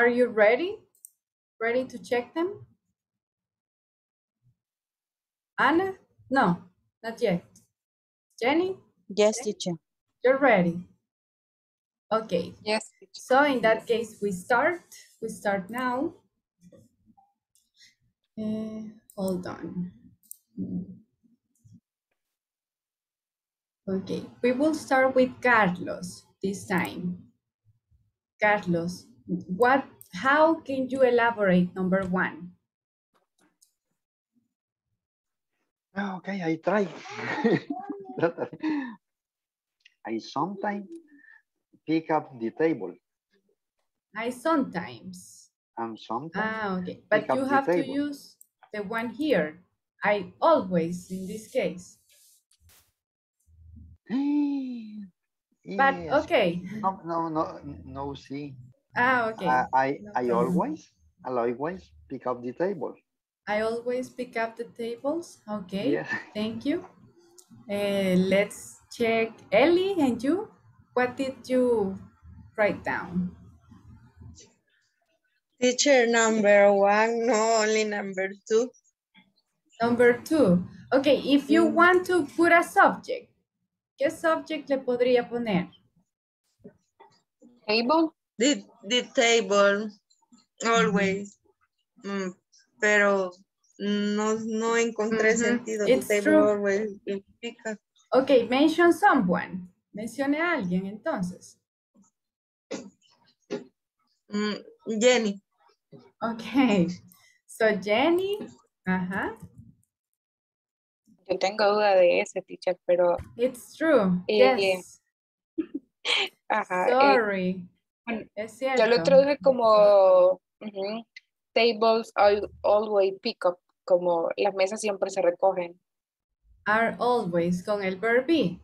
S1: Are you ready? Ready to check them? Anna? No, not yet. Jenny?
S26: Yes, teacher.
S1: You're ready. Okay.
S16: Yes.
S1: So in that case, we start. We start now. Eh, hold on. Okay, we will start with Carlos this time. Carlos, what, how can you elaborate number one?
S26: Okay, I try. *laughs* I sometimes pick up the table.
S1: I sometimes.
S26: And sometimes
S1: Ah, okay. But you have to use the one here. I always in this case. *gasps* But
S26: Yes.
S1: okay.
S26: No, no, no, no, see.
S1: Ah, okay.
S26: I, I,
S1: No
S26: I always, I always pick up the table.
S1: I always pick up the tables. Okay.
S26: Yeah.
S1: Thank you. Uh, let's check Ellie and you. What did you write down?
S14: Teacher number one, no, only number two.
S1: Number two. Okay, if you want to put a subject, ¿qué subject le podría poner?
S14: Table. The, the table, always. Mm, pero no, no encontré sentido.
S1: it's
S14: the table
S1: true.
S14: always implica.
S1: Okay, mention someone. Mencione a alguien entonces.
S14: Mm, Jenny.
S1: Okay. So Jenny. Ajá.
S16: Yo tengo duda de ese, teacher, pero...
S1: It's true.
S16: Eh,
S1: yes. *laughs*
S16: Ajá. eh,
S1: Sorry. Es
S16: yo lo traduje como tables al- always pick up, como las mesas siempre se recogen.
S1: Are always con el verb be.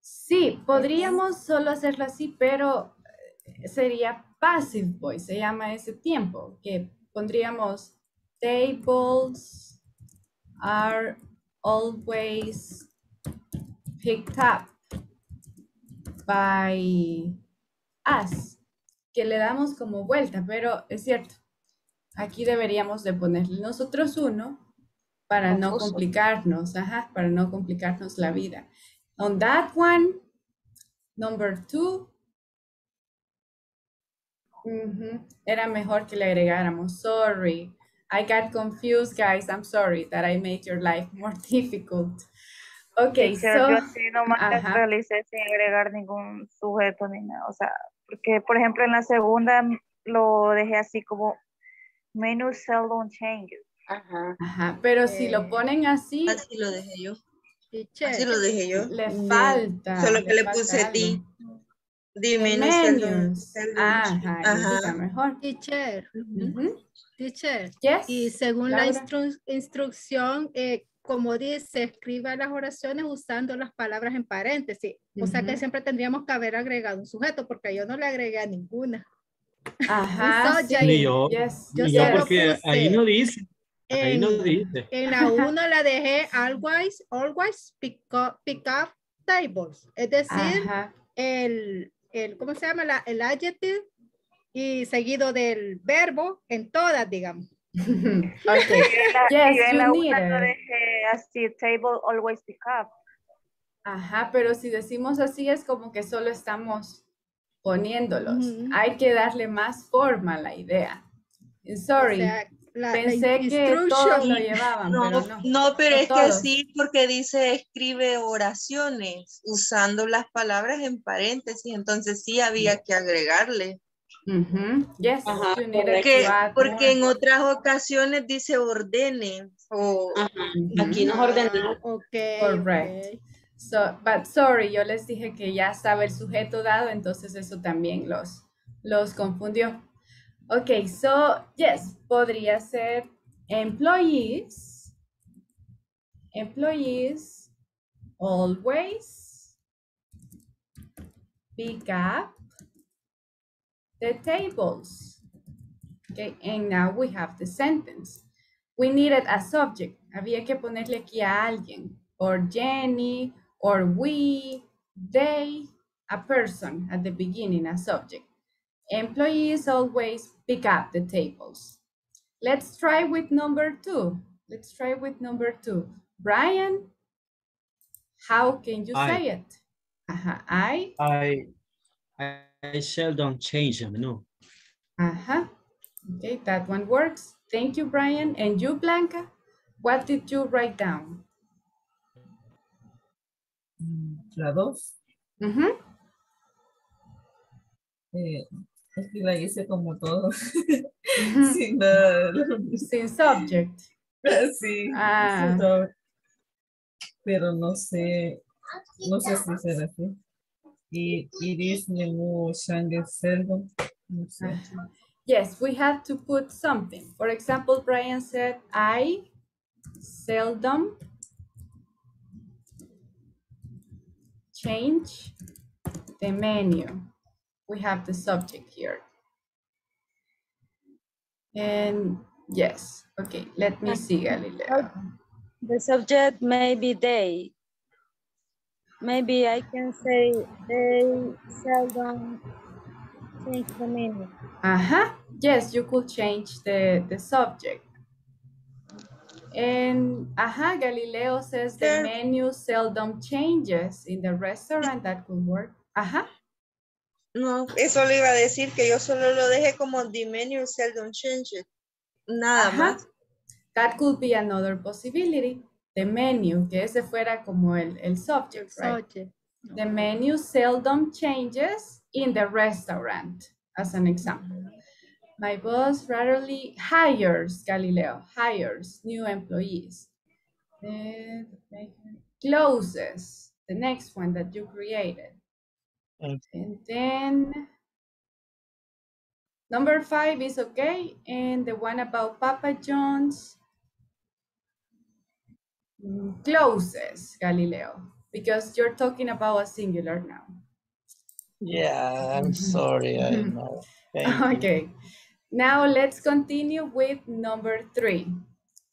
S1: Sí, podríamos solo hacerlo así, pero eh, sería passive voice, se llama ese tiempo, que pondríamos tables are always picked up by us, que le damos como vuelta, pero es cierto, aquí deberíamos de ponerle nosotros uno para no complicarnos, ajá, para no complicarnos la vida. On that one, number two, ujú, era mejor que le agregáramos, sorry. I got confused, guys. I'm sorry that I made your life more *laughs* difficult. Okay, so,
S6: yo así nomás realicé sin agregar ningún sujeto ni nada. O sea, porque por ejemplo en la segunda lo dejé así como menu seldom changes.
S16: Ajá.
S1: Ajá, pero si
S6: Eh,
S1: lo ponen así,
S14: Así lo dejé yo.
S7: Teacher.
S14: Así lo dejé yo.
S1: le falta.
S14: Solo que le puse
S1: algo.
S14: di. Di
S1: En
S14: menos seldom-
S1: Ajá, mejor.
S7: Teacher. Teacher.
S1: Yes,
S7: Y según la instru- instrucción, eh, como dice, escriba las oraciones usando las palabras en paréntesis. O sea que siempre tendríamos que haber agregado un sujeto, porque yo no le agregué a ninguna.
S1: Ajá, *laughs*
S7: subject.
S8: Ni yo,
S1: yes,
S7: Yo
S8: ni yo
S7: solo
S8: porque ahí no dice. Ahí no
S7: en-
S8: dice.
S7: En la 1 la dejé always, always pick up, pick up tables. Es decir, el, el, ¿cómo se llama? La- el adjective y seguido del verbo en todas, digamos. *laughs*
S1: Okay.
S6: La,
S1: Yes, you
S6: la
S1: need it.
S6: así, table always pick up.
S1: Ajá, pero si decimos así es como que solo estamos poniéndolos.
S7: Ujú.
S1: Hay que darle más forma a la idea. Sorry,
S7: O sea, la- la
S1: pensé que todos lo llevaban,
S14: No,
S1: pero no.
S14: no, pero
S1: No
S14: es que
S1: todos.
S14: sí, porque dice escribe oraciones usando las palabras en paréntesis, entonces sí había que agregarle.
S1: Ujú, Yes,
S16: Ajá,
S14: Porque, porque en otras ocasiones dice ordene o
S25: Ajá. Aquí nos ordenó.
S7: Ok,
S1: Correct.
S7: ok.
S1: So, but sorry, yo les dije que ya estaba el sujeto dado, entonces eso también los, los confundió. Ok, so, yes, podría ser employees. Employees always pick up the tables. Okay, and now we have the sentence. We needed a subject. Había que ponerle aquí a alguien. Or Jenny, or we, they, a person at the beginning, a subject. Employees always pick up the tables. Let's try with number two. Let's try with number two. Brian, how can you
S8: I.
S1: say it? Ajá, I,
S8: I, I, I seldom change them, no.
S1: ajá. Okay, that one works. Thank you, Brian. And you, Blanca, what did you write down?
S20: La dos.
S1: Ujú.
S20: eh, es que la hice como todo.
S1: Ujú. *laughs*
S20: Sin nada.
S1: Sin subject. *laughs*
S20: Sí.
S1: Ah.
S20: sin todo. pero no sé, no sé si será así. Y Iris Nemu Shange Seldom.
S1: Yes, we have to put something. For example, Brian said, I seldom change the menu. We have the subject here. And yes, okay, let me ah, see, Galileo.
S18: The subject may be they. Maybe I can say they seldom change the meaning.
S1: Uh-huh. Yes, you could change the, the subject. And uh-huh, Galileo says the menu seldom changes in the restaurant. That could work. Uh-huh.
S14: No, eso le iba a decir que yo solo lo dejé como the menu seldom changes. Nada
S1: Ajá.
S14: más.
S1: That could be another possibility. The menu, que ese fuera como el, el subject, right?
S19: Subject.
S1: The menu seldom changes in the restaurant, as an example. My boss rarely hires, Galileo, hires new employees. Then closes, the next one that you created. And then number five is okay. And the one about Papa John's closes, Galileo, because you're talking about a singular now.
S17: Yeah, I'm mm-hmm. sorry. I mm-hmm. know. Thank you.
S1: Okay. Now let's continue with number three.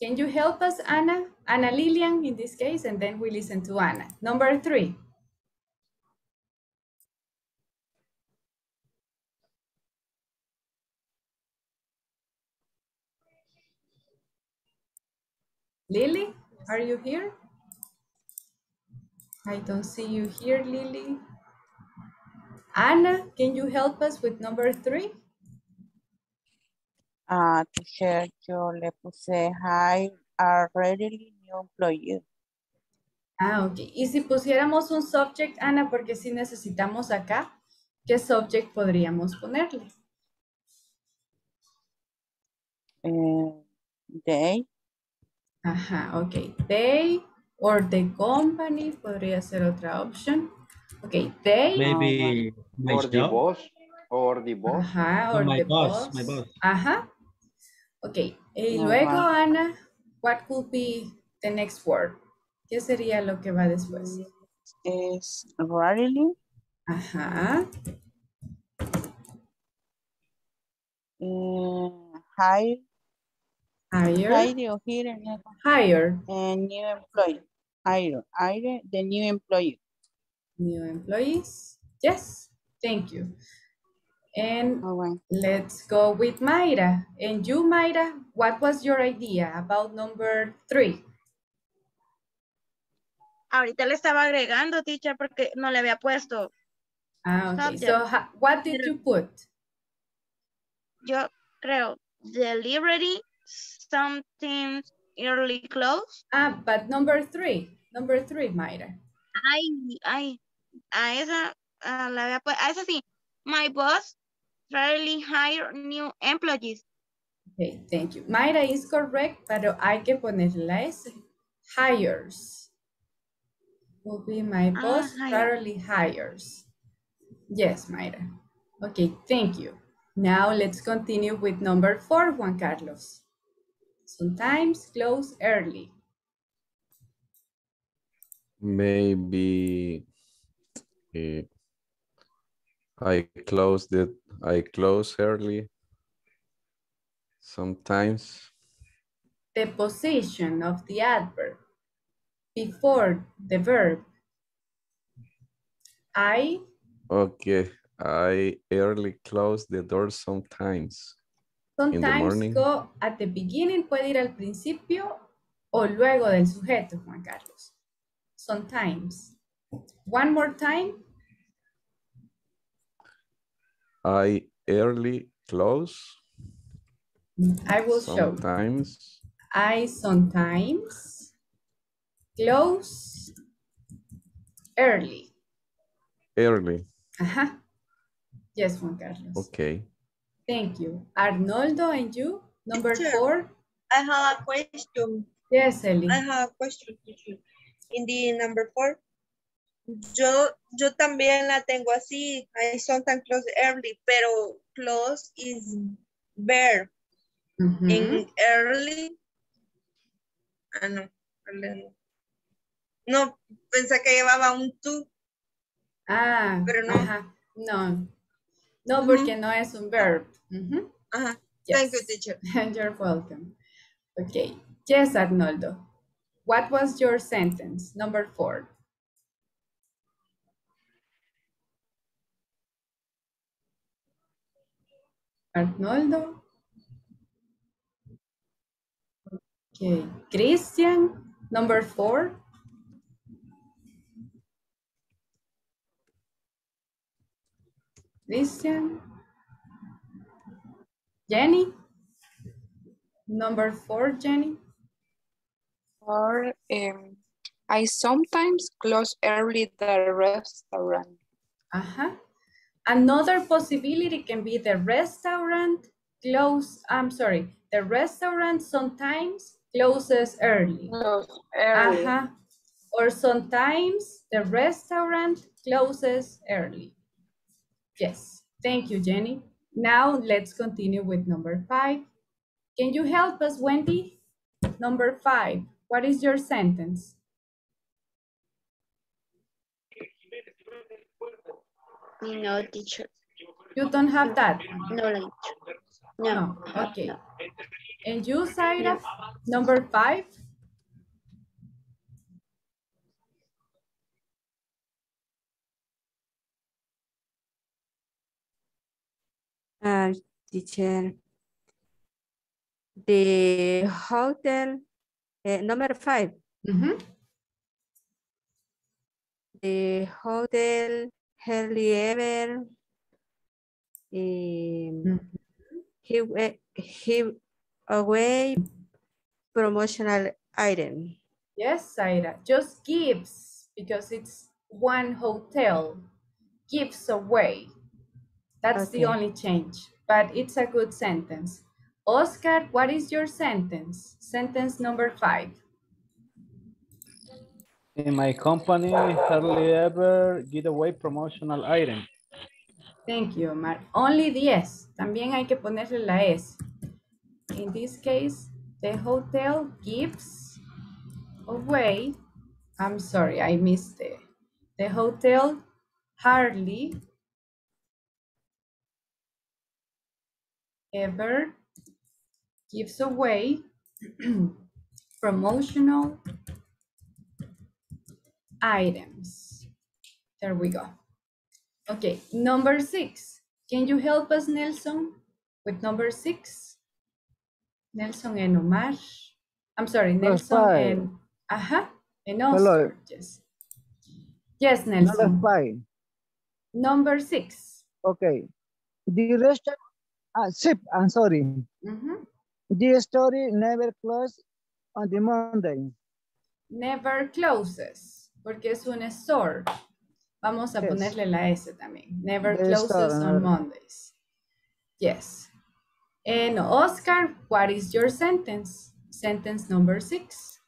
S1: Can you help us, Anna? Anna Lilian in this case, and then we listen to Anna. Number three. Lily, are you here? I don't see you here, Lily. Anna, can you help us with number three?
S27: Ah, teacher, yo le puse hi a readily new employee.
S1: Ah, ok. Y si pusiéramos un subject, Ana, porque si necesitamos acá, ¿qué subject podríamos ponerle?
S27: Eh, they,
S1: Ajá, ok. They or the company podría ser otra opción. Ok, they.
S8: Maybe
S26: Or the boss. Or the boss.
S1: Ajá, or
S8: my
S1: the
S8: boss,
S1: boss.
S8: my boss.
S1: Ajá. Ok. Y
S27: No,
S1: luego, Ana, what could be the next word? ¿Qué sería lo que va después?
S27: is rarely,
S1: Ajá.
S27: eh, hire,
S1: Hire.
S27: hire o hire, no,
S1: Hire.
S27: eh, new employee. Hire, hire the new employee.
S1: New employees. Yes, thank you. And let's go with Mayra. And you, Mayra, what was your idea about number three?
S28: Ahorita le estaba agregando, teacher, porque no le había puesto.
S1: Ah, okay. So
S28: Subject.
S1: ha- what did you put?
S28: Yo creo, delivery, something early close.
S1: Ah, but number three. Number three, Mayra.
S28: Ay, ay, a esa, ah, la había a esa sí. My boss rarely hire new employees.
S1: Okay, thank you. Mayra is correct, pero hay que ponerle la S. Hires. Will be my
S28: Ah,
S1: boss
S28: hire.
S1: rarely hires. Yes, Mayra. Okay, thank you. Now let's continue with number four, Juan Carlos. Sometimes close early.
S21: Maybe eh, I close the I close early. Sometimes
S1: The position of the adverb before the verb. I
S21: okay. I early close the door sometimes.
S1: Sometimes go at the beginning, puede ir al principio o luego del sujeto, Juan Carlos. Sometimes. One more time.
S21: I early close
S1: I will show.
S21: sometimes.
S1: I sometimes close early.
S21: Early.
S1: Ajá. Yes, Juan Carlos.
S21: Okay.
S1: Thank you. Arnoldo and you, number
S14: Teacher.
S1: four.
S14: I have a question.
S1: Yes, Ellie.
S14: I have a question. teacher. in the number four. Yo, yo también la tengo así. I sometimes close early, pero close is verb.
S1: Ujú.
S14: En early. Ah, no. early no. Pensé que llevaba un to.
S1: Ah,
S14: Pero no.
S1: ajá, no. No, porque no es un verb.
S14: Ajá. Thank you, teacher. *laughs*
S1: You're welcome. Okay. Yes, Arnoldo. What was your sentence? Number four. Arnoldo. Okay. Christian, number four. Christian. Jenny. Number four, Jenny.
S16: Or um, I sometimes close early the restaurant.
S1: Uh-huh. Another possibility can be the restaurant close, I'm sorry, the restaurant sometimes closes early.
S16: Close early.
S1: Uh-huh. Or sometimes the restaurant closes early. Yes, thank you, Jenny. Now let's continue with number five. Can you help us, Wendy? Number five, what is your sentence?
S23: No, teacher.
S1: You don't have that?
S23: No, teacher. No.
S1: No, okay. And you, Zaira, number five?
S5: Uh, teacher. The hotel, eh, number five.
S1: Mhm.
S5: The hotel hardly ever um, give, a- give away promotional item.
S1: Yes, Zaira, just gives because it's one hotel, gives away. That's the only change, but it's a good sentence. Oscar, what is your sentence? Sentence number five.
S10: In my company, hardly ever give away promotional items.
S1: Thank you, Omar. Only the S. También hay que ponerle la S. In this case, the hotel gives away. I'm sorry, I missed it. The hotel hardly ever gives away *clears throat* promotional items. There we go. Okay, number six. Can you help us, Nelson, with number six? Nelson and Omar. I'm sorry, Nelson
S12: five.
S1: and, ajá, and
S12: Hello.
S1: Oscar. Yes. Yes,
S12: Number five.
S1: Number six.
S12: Okay. The restaurant, ah, ship, I'm sorry.
S1: Mhm.
S12: The story never closed on the Monday.
S1: Never closes, porque es un store. Vamos a
S12: Yes.
S1: ponerle la S también. Never
S12: The
S1: closes
S12: store,
S1: on. Mondays. Yes. And Oscar, what is your sentence? Sentence number six.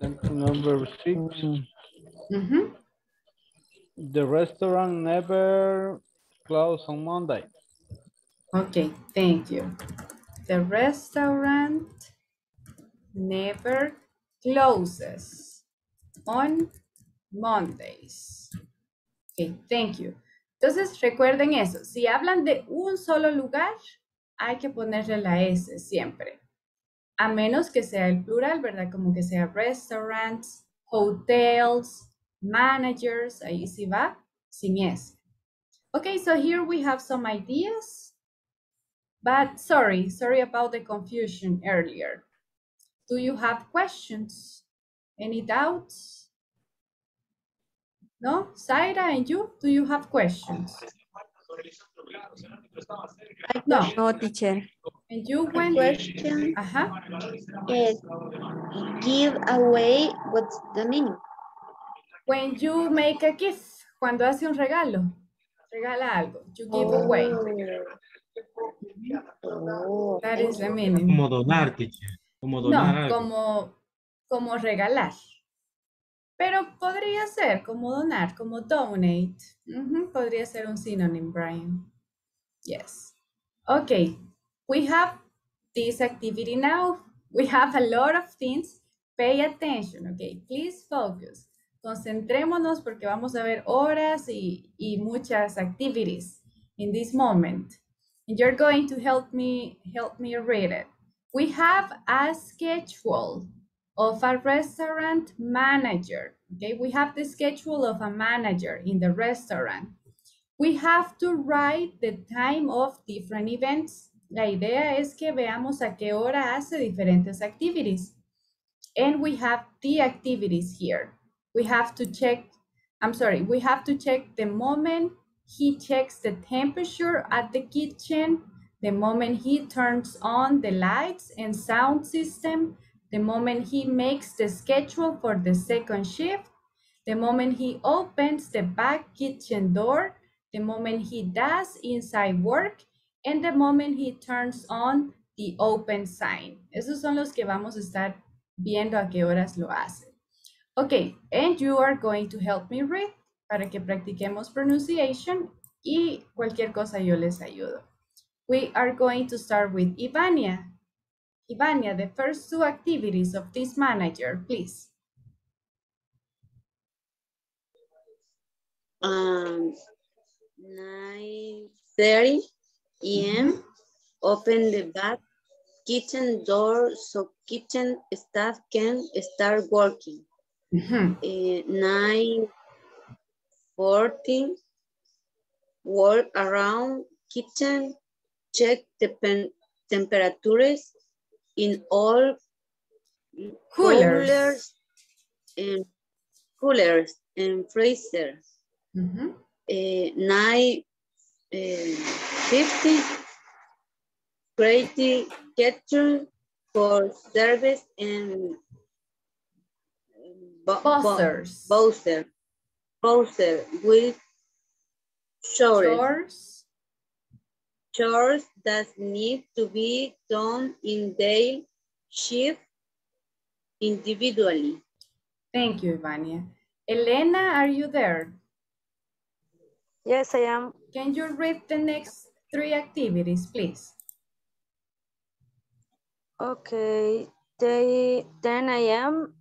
S10: Sentence number six. The restaurant never closed on Monday.
S1: Okay, thank you. The restaurant never closes on Mondays. Okay, thank you. Entonces, recuerden eso. Si hablan de un solo lugar, hay que ponerle la S siempre. A menos que sea el plural, ¿verdad? Como que sea restaurants, hotels, managers, ahí sí va, sin S. Okay, so here we have some ideas. But sorry, sorry about the confusion earlier. Do you have questions? Any doubts? No? Zaira and you, do you have questions? No.
S5: No, teacher.
S1: And you,
S23: A
S1: Wendy?
S23: question
S1: Ajá.
S23: is give away, what's the meaning?
S1: When you make a gift, cuando hace un regalo, regala algo, you give away.
S23: Oh.
S1: That is the meaning.
S8: Como donar.
S17: Como donar
S1: No,
S17: algo.
S1: como, como regalar. Pero podría ser como donar, como donate. Podría ser un synonym, Brian. Yes. Okay, we have this activity now. We have a lot of things. Pay attention, okay? Please focus. Concentrémonos porque vamos a ver horas y, y muchas activities in this moment. And you're going to help me help me read it. We have a schedule of a restaurant manager. Okay, we have the schedule of a manager in the restaurant. We have to write the time of different events. La idea es que veamos a qué hora hace diferentes activities. And we have the activities here. We have to check, I'm sorry, we have to check the moment he checks the temperature at the kitchen, the moment he turns on the lights and sound system, the moment he makes the schedule for the second shift, the moment he opens the back kitchen door, the moment he does inside work, and the moment he turns on the open sign. Esos son los que vamos a estar viendo a qué horas lo hace. Okay, and you are going to help me read para que practiquemos pronunciation y cualquier cosa yo les ayudo. We are going to start with Ivania. Ivania, the first two activities of this manager, please.
S3: Um, 9.30 a.m. Open the back kitchen door so kitchen staff can start working.
S1: Mhm.
S3: Eh, 9.40 work around kitchen, check the pen- temperatures in all
S1: Coolers.
S3: coolers and coolers and freezers.
S1: Mhm.
S3: Eh, nine eh, fifty create kitchen for service and bo- bo-
S1: Buzzers.
S3: buzzer buzzer with chores
S1: Chores.
S3: chores that need to be done in their shift individually.
S1: Thank you, Ivania. Elena, are you there?
S29: Yes, I am.
S1: Can you read the next three activities, please?
S29: Okay, they 10 a.m.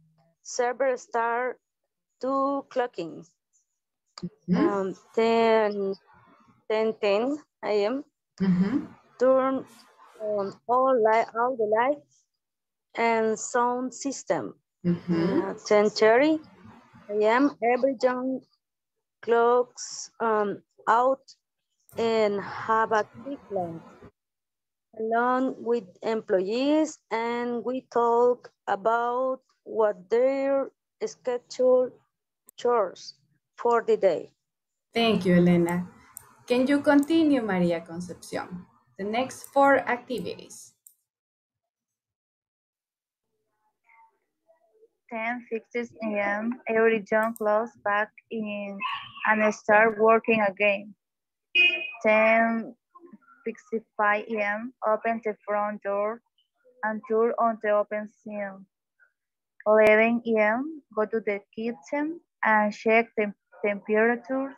S29: server start two clocking. Um, 10, 10, 10 a.m.
S1: Mhm.
S29: turn on all light, all the lights and sound system.
S1: Mhm.
S29: Uh, 10:30 a.m. Every young clocks um, out and have a quick lunch along with employees and we talk about what their schedule chores for the day.
S1: Thank you, Elena. Can you continue, Maria Concepcion? The next four activities.
S6: 10:50 a.m. Every young clothes back in and start working again. 10:65 a.m. Open the front door and turn on the open seal. 11 a.m. Go to the kitchen and check the temperatures.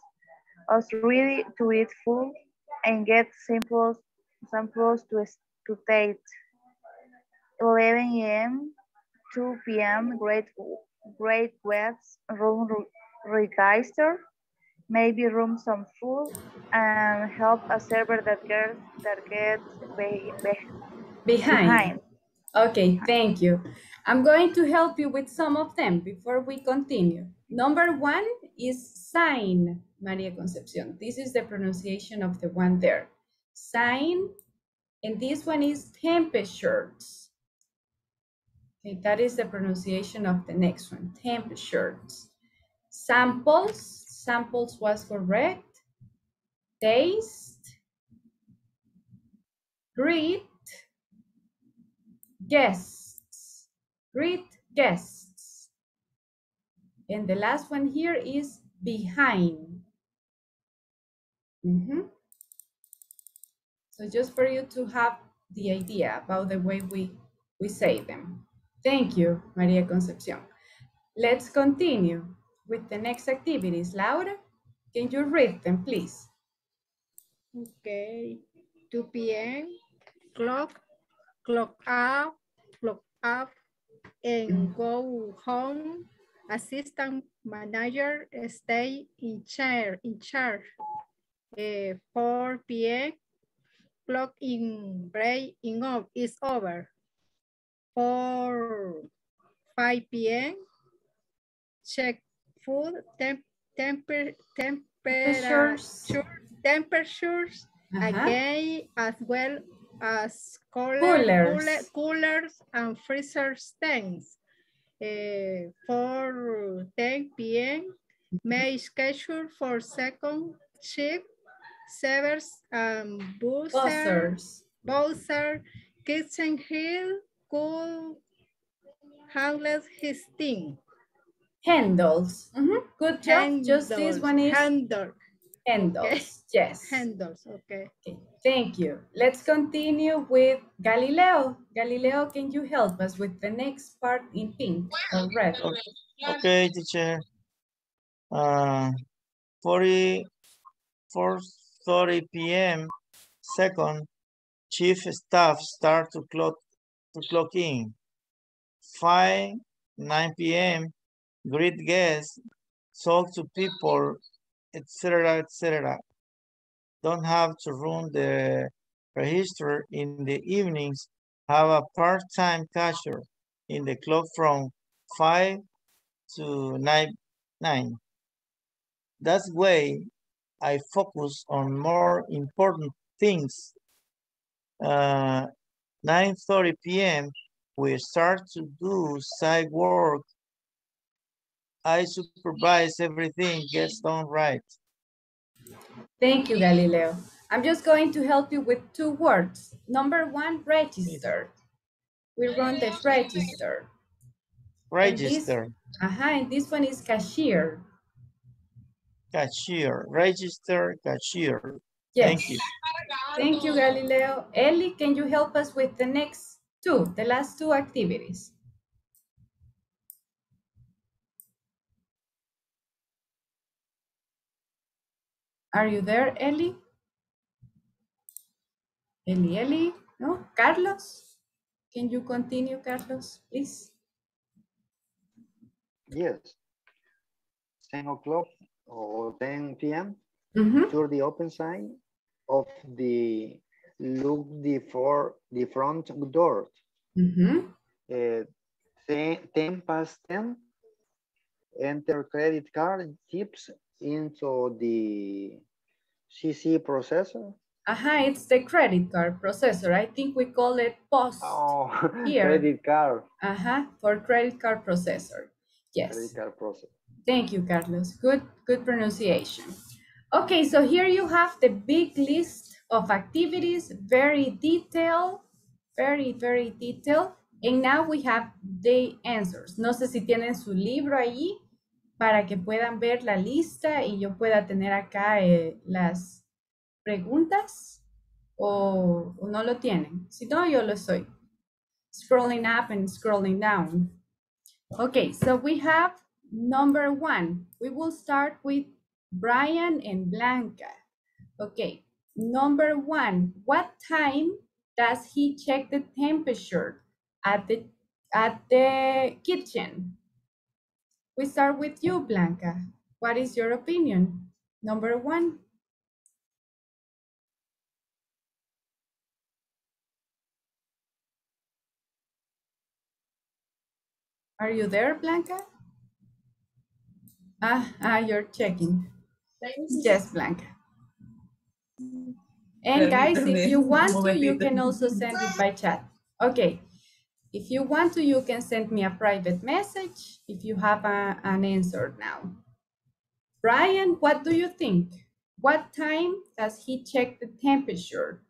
S6: Us ready to eat food and get samples samples to, to taste. 11 a.m. 2 p.m. Great Great West room register, maybe room some food and help a server that gets that gets be, be-
S1: Behind.
S6: behind.
S1: Okay, thank you. I'm going to help you with some of them before we continue. Number one is sign, Maria Concepcion. This is the pronunciation of the one there. Sign, and this one is temperatures. Okay, that is the pronunciation of the next one, temperatures. Samples, samples was correct. Taste, greet, guests, greet guests. And the last one here is behind. Mhm. So just for you to have the idea about the way we we say them. Thank you, Maria Concepcion. Let's continue with the next activities. Laura, can you read them, please?
S7: Okay. 2 p.m. Clock, clock up, clock up, and go home. Assistant manager stay in chair, in charge. Eh, 4 p.m. Clock in break in off is over. 4 5 p.m. Check food temp, temper,
S1: Temperatures.
S7: temperature, temperatures
S1: Uh-huh.
S7: again as well as cooler,
S1: Coolers.
S7: cooler- coolers and freezer stands. Eh, for 10 p.m. May schedule for second shift, servers and
S1: Buzzers.
S7: buzzer, kitchen hill, cool, handles his thing.
S1: Handles. Mhm, Good job. Just this one is
S7: handle.
S1: handles. Yes. *laughs*
S7: Handles, okay.
S1: Okay, Thank you. Let's continue with Galileo. Galileo, can you help us with the next part in pink or red?
S17: Okay, teacher. Uh, 40, 4.30 p.m. Second, chief staff start to clock, to clock in. 5, 9 p.m. Greet guests, talk to people, etc., etc. Don't have to run the register in the evenings. Have a part-time cashier in the clock from 5 to 9, 9. That's way I focus on more important things. Uh, 9.30 p.m. we start to do side work. I supervise everything gets done right.
S1: Thank you, Galileo. I'm just going to help you with two words. Number one, register. We run the register.
S17: Register,
S1: Aha, and this one is cashier.
S17: cashier, register, cashier.
S1: Yes.
S17: Thank you.
S1: Thank you, Galileo. Ellie, can you help us with the next two, the last two activities? Are you there, Ellie? Ellie, Ellie? No? Carlos? Can you continue, Carlos, please?
S26: Yes. 10 o'clock or 10 p.m.
S1: Mhm.
S26: to the open sign of the look the for the front door.
S1: Mhm.
S26: Uh, 10, 10 past 10 enter credit card tips into the CC processor.
S1: Aha, it's the credit card processor. I think we call it POS
S26: Oh, *laughs*
S1: here.
S26: credit card.
S1: Aha, for credit card processor. Yes.
S26: Credit card processor.
S1: Thank you, Carlos. Good, good pronunciation. Okay, so here you have the big list of activities, very detailed, very, very detailed. And now we have the answers. No sé si tienen su libro allí para que puedan ver la lista y yo pueda tener acá eh, las preguntas o, o no lo tienen. Si no, yo lo estoy scrolling up and scrolling down. Okay, so we have number one. We will start with Brian and Blanca. Okay, number one. What time does he check the temperature at the at the kitchen? We start with you, Blanca. What is your opinion? Number one. Are you there, Blanca? Ah, ah, you're checking. Yes, Blanca. And guys, if you want to, you can also send it by chat. Okay. If you want to, you can send me a private message if you have a, an answer now. Brian, what do you think? What time does he check the temperature?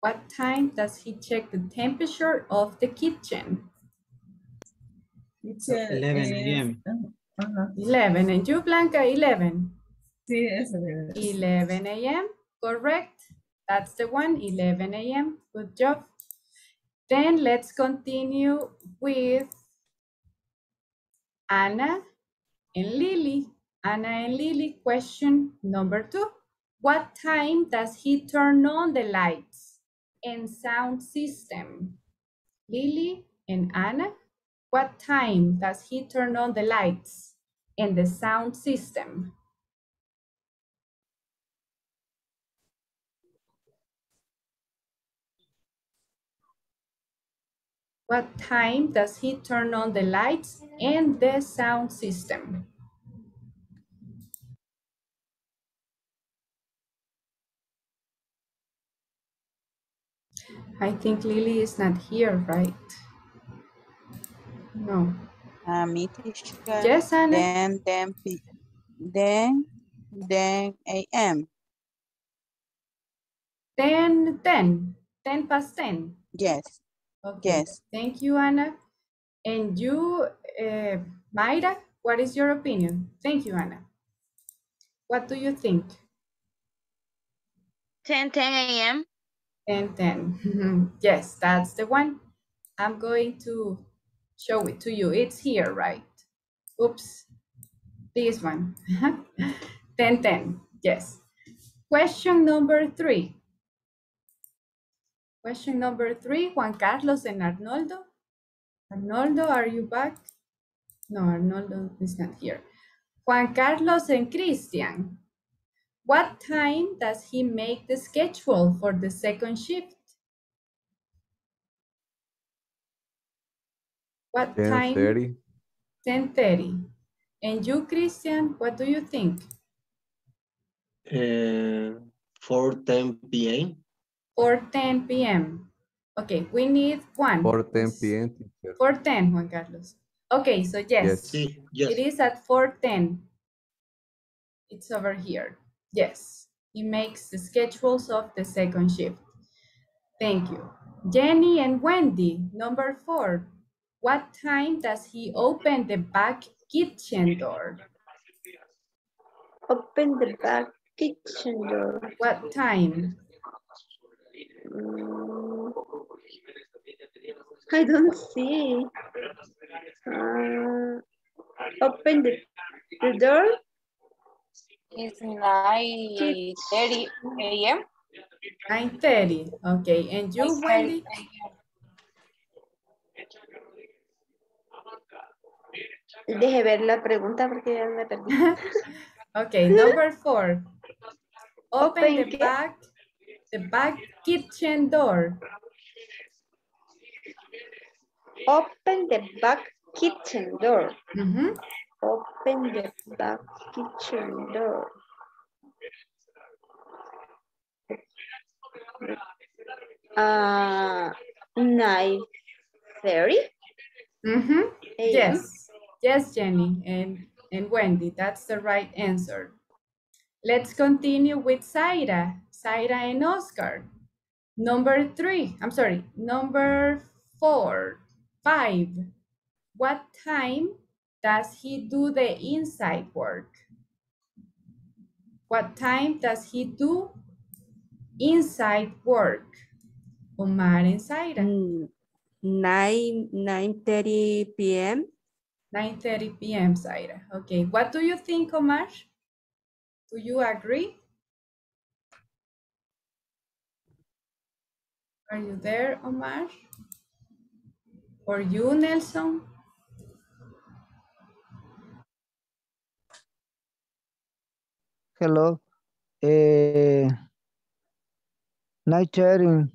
S1: What time does he check the temperature of the kitchen?
S20: Teacher,
S8: 11
S20: es-
S8: a.m.
S20: Ajá.
S1: 11. And you, Blanca, 11.
S20: Sí, ese es.
S1: 11 a.m. Correct. That's the one, 11 a.m. Good job. Then let's continue with Anna and Lily. Anna and Lily, question number two. What time does he turn on the lights and sound system? Lily and Anna, what time does he turn on the lights and the sound system? What time does he turn on the lights and the sound system? I think Lily is not here, right? No.
S27: Uh, me teacher.
S1: Yes, Anna.
S27: Then, then, P- then, then AM.
S1: 10, 10, 10 past 10.
S27: Yes.
S1: Okay.
S27: Yes.
S1: Thank you, Anna. And you, uh, Mayra, what is your opinion? Thank you, Anna. What do you think?
S28: 10, 10 a.m.
S1: 10, 10. *laughs* yes, that's the one. I'm going to show it to you. It's here, right? Oops. This one. *laughs* 10, 10. Yes. Question number three. Question number three, Juan Carlos and Arnoldo. Arnoldo, are you back? No, Arnoldo is not here. Juan Carlos and Christian. What time does he make the schedule for the second shift? What time?
S21: 10:30.
S1: 10.30. And you, Christian, what do you think?
S30: Uh, 4:10 p.m.
S1: Or 10 p.m. Okay, we need one.
S21: Or 10 p.m. teacher.
S1: 410, Juan Carlos. Okay, so yes,
S21: Yes.
S30: Sí, yes.
S1: it is at 410. It's over here. Yes, he makes the schedules of the second shift. Thank you. Jenny and Wendy, number four. What time does he open the back kitchen door?
S23: Open the back kitchen door.
S1: What time?
S23: Mm, I don't see. Uh, open the, the door.
S16: It's 9.30 a.m.
S1: 9.30. Okay, and you,
S16: 9:30
S1: Wendy?
S23: Deje ver la pregunta porque ya me perdí. *laughs*
S1: Okay, number four. Open
S23: Open
S1: the
S23: ¿qué?
S1: back, the back kitchen door.
S23: Open the back kitchen door.
S1: Mhm.
S23: Open the back kitchen door. Uh, nine thirty.
S1: Mm-hmm. Yes, yes, Jenny and, and Wendy, that's the right answer. Let's continue with Zaira, Zaira and Oscar. Number three, I'm sorry, number four, five. What time does he do the inside work? What time does he do inside work? Omar and Zaira.
S5: Mm, 9, 9.30 p.m.
S1: 9.30 p.m., Zaira. Okay, what do you think, Omar? Do you agree? Are you there, Omar? Or you, Nelson?
S12: Hello. Eh, night chatting.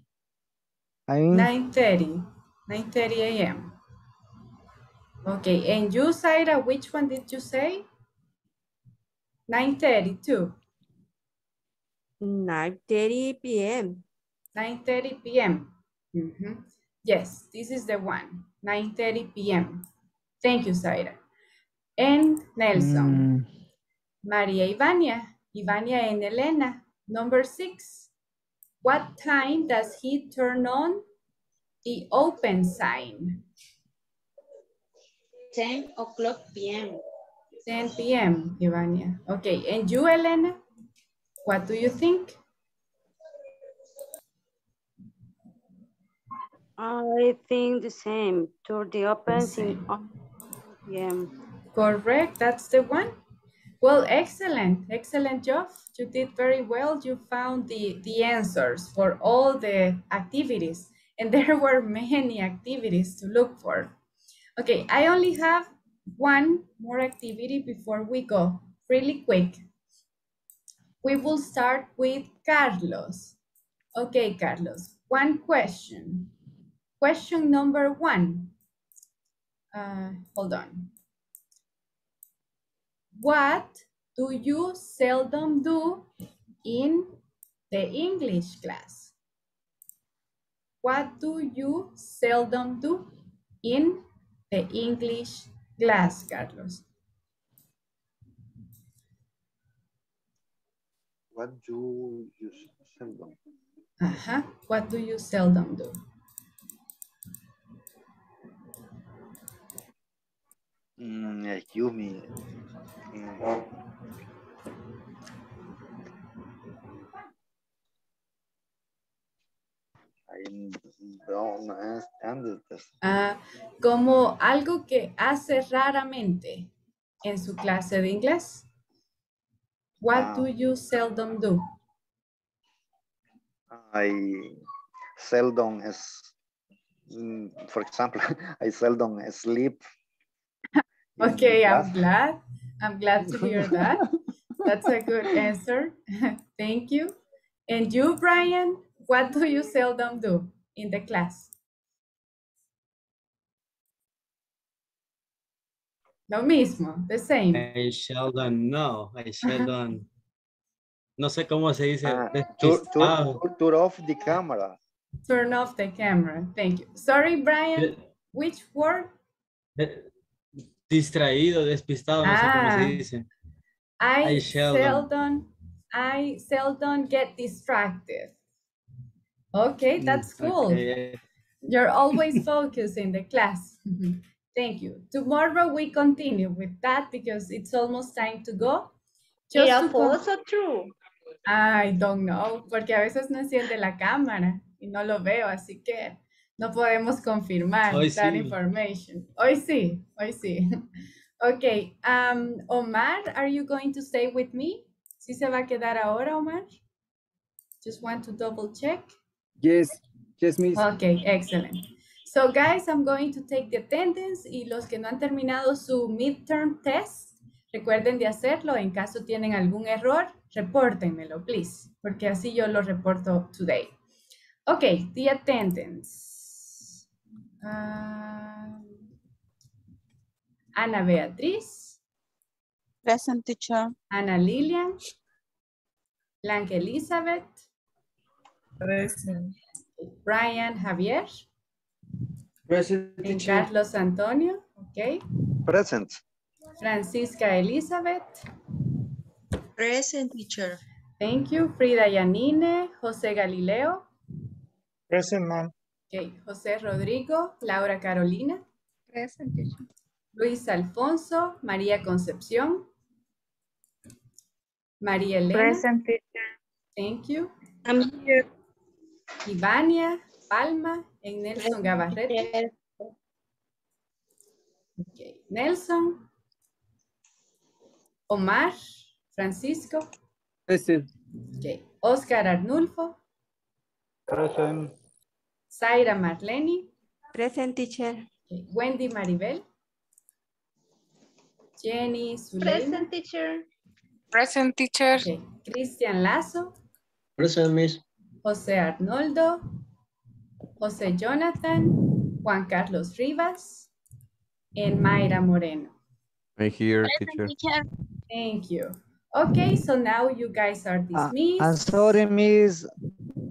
S12: I mean,
S1: 9.30, 9.30 a.m. Okay, and you, Zaira, which one did you say? 9.32.
S5: 9.30 p.m.
S1: 9.30 p.m. Mhm. Yes, this is the one, 9.30 p.m. Thank you, Zaira. And Nelson,
S12: mm,
S1: Maria Ivania, Ivania and Elena, number six. What time does he turn on the open sign?
S25: 10 o'clock p.m.
S1: 10 p.m., Ivania. Okay, and you, Elena? What do you think?
S18: I think the same. To the opens in p.m.
S1: Correct, that's the one. Well, excellent, excellent job. You did very well. You found the, the answers for all the activities. And *laughs* there were many activities to look for. Okay, I only have one more activity before we go, really quick. We will start with Carlos. Okay, Carlos, one question. Question number one. Uh, hold on. What do you seldom do in the English class? What do you seldom do in the English class, Carlos?
S26: What do you seldom?
S1: Uh-huh. What do you seldom do?
S26: Mm, excuse me. Mm. I don't understand this.
S1: Ah, como algo que hace raramente en su clase de inglés. What
S26: Ah.
S1: do you seldom do?
S26: I seldom is, mm, for example, *laughs* I seldom sleep. In
S1: Okay. I'm glad. I'm glad to hear *laughs* that. That's a good answer. *laughs* Thank you. And you, Brian, what do you seldom do in the class? Lo mismo, the same.
S8: I seldom know. I seldom. *laughs* No sé cómo se dice.
S26: Ah, tur- tur-
S8: despistado.
S26: turn off the camera.
S1: Turn off the camera. Thank you. Sorry, Brian. Which word?
S8: Eh, Distraído, despistado, no sé cómo
S1: Ah.
S8: se dice.
S1: I
S8: I seldom.
S1: seldom, I seldom get distracted. Okay, that's cool.
S8: Okay.
S1: You're always focused in the class. Thank you. Tomorrow we continue with that because it's almost time to go. Just
S23: ¿Era
S1: to con-
S23: false o true?
S1: I don't know, porque a veces no enciende la cámara y no lo veo, así que no podemos confirmar
S8: Hoy
S1: that
S8: sí.
S1: information. Hoy sí, hoy sí. *laughs* Okay, um, Omar, are you going to stay with me? ¿Sí se va a quedar ahora, Omar? Just want to double check.
S31: Yes, yes, miss.
S1: Okay, excellent. So guys, I'm going to take the attendance y los que no han terminado su midterm test, recuerden de hacerlo. En caso tienen algún error, repórtenmelo, please, porque así yo lo reporto today. Okay, the attendance. Ah, Ana Beatriz,
S27: Present teacher.
S1: Ana Lilian, Blanca Elizabeth,
S20: Present.
S1: Brian Javier,
S8: Present
S1: y Carlos Antonio, ok.
S26: Present.
S1: Francisca Elizabeth,
S14: Present teacher.
S1: thank you. Frida Yanine, José Galileo,
S17: Present, ma'am.
S1: Ok. José Rodrigo, Laura Carolina,
S7: Present.
S1: Luis Alfonso, María Concepción, María Elena,
S6: Present
S1: thank you.
S23: I'm here.
S1: Ivania, Palma, and Nelson Gabarrete. Nelson, Omar, Francisco,
S31: Present.
S1: Oscar Arnulfo,
S10: Present.
S1: Zaira Marleni,
S5: Present teacher.
S1: Wendy Maribel, Jenny Zuleima,
S19: Present teacher.
S16: Present teacher.
S1: ok. Cristian Lazo,
S30: Present, miss.
S1: José Arnoldo, José Jonathan, Juan Carlos Rivas, and Mayra Moreno.
S21: I'm here, teacher.
S1: Thank you. Okay, so now you guys are
S12: Ah,
S1: dismissed.
S12: I'm sorry, miss.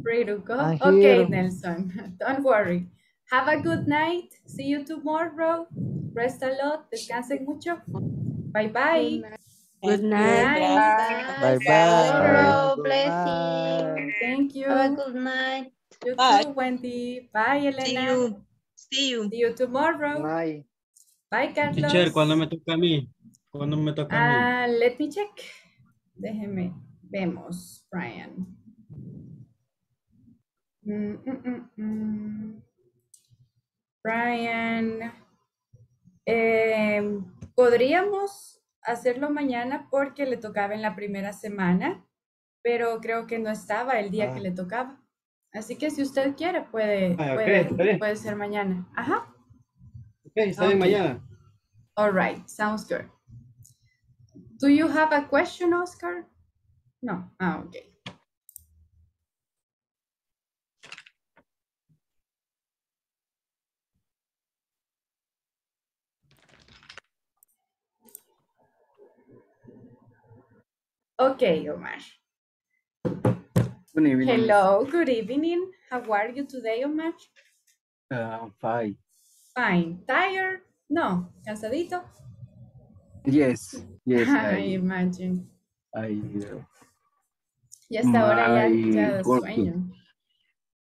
S1: Free to go.
S12: I'm
S1: Okay,
S12: here.
S1: Nelson, *laughs* don't worry. Have a good night. See you tomorrow. Rest a lot. Descansen mucho. Bye bye.
S5: Good night.
S12: Bye bye.
S23: Tomorrow, blessing.
S1: Thank you.
S23: Have a good night.
S1: You
S23: Bye.
S1: too, Wendy. Bye, Elena.
S14: See you. See you.
S1: See you tomorrow.
S26: Bye.
S1: Bye, Carlos.
S8: Teacher, ¿cuándo me toca a mí? ¿Cuándo me toca a mí?
S1: Ah, let me check. Déjeme, vemos, Brian. Mm, mm, mm. Brian, eh, podríamos hacerlo mañana porque le tocaba en la primera semana, pero creo que no estaba el día que le tocaba. Así que si usted quiere, puede,
S8: Ah, ok,
S1: puede, puede ser mañana. Ajá.
S8: Ok, está bien
S1: ok.
S8: mañana.
S1: All right, sounds good. Do you have a question, Oscar? No. Ah, okay. Okay, Omar.
S31: Good evening.
S1: Hello, good evening. How are you today, Omar?
S31: Uh, fine.
S1: Fine. Tired? No. ¿Cansadito?
S31: Yes, yes, *laughs*
S1: I
S31: I,
S1: imagine.
S31: I, uh,
S1: Y ahora ya, ya sueño.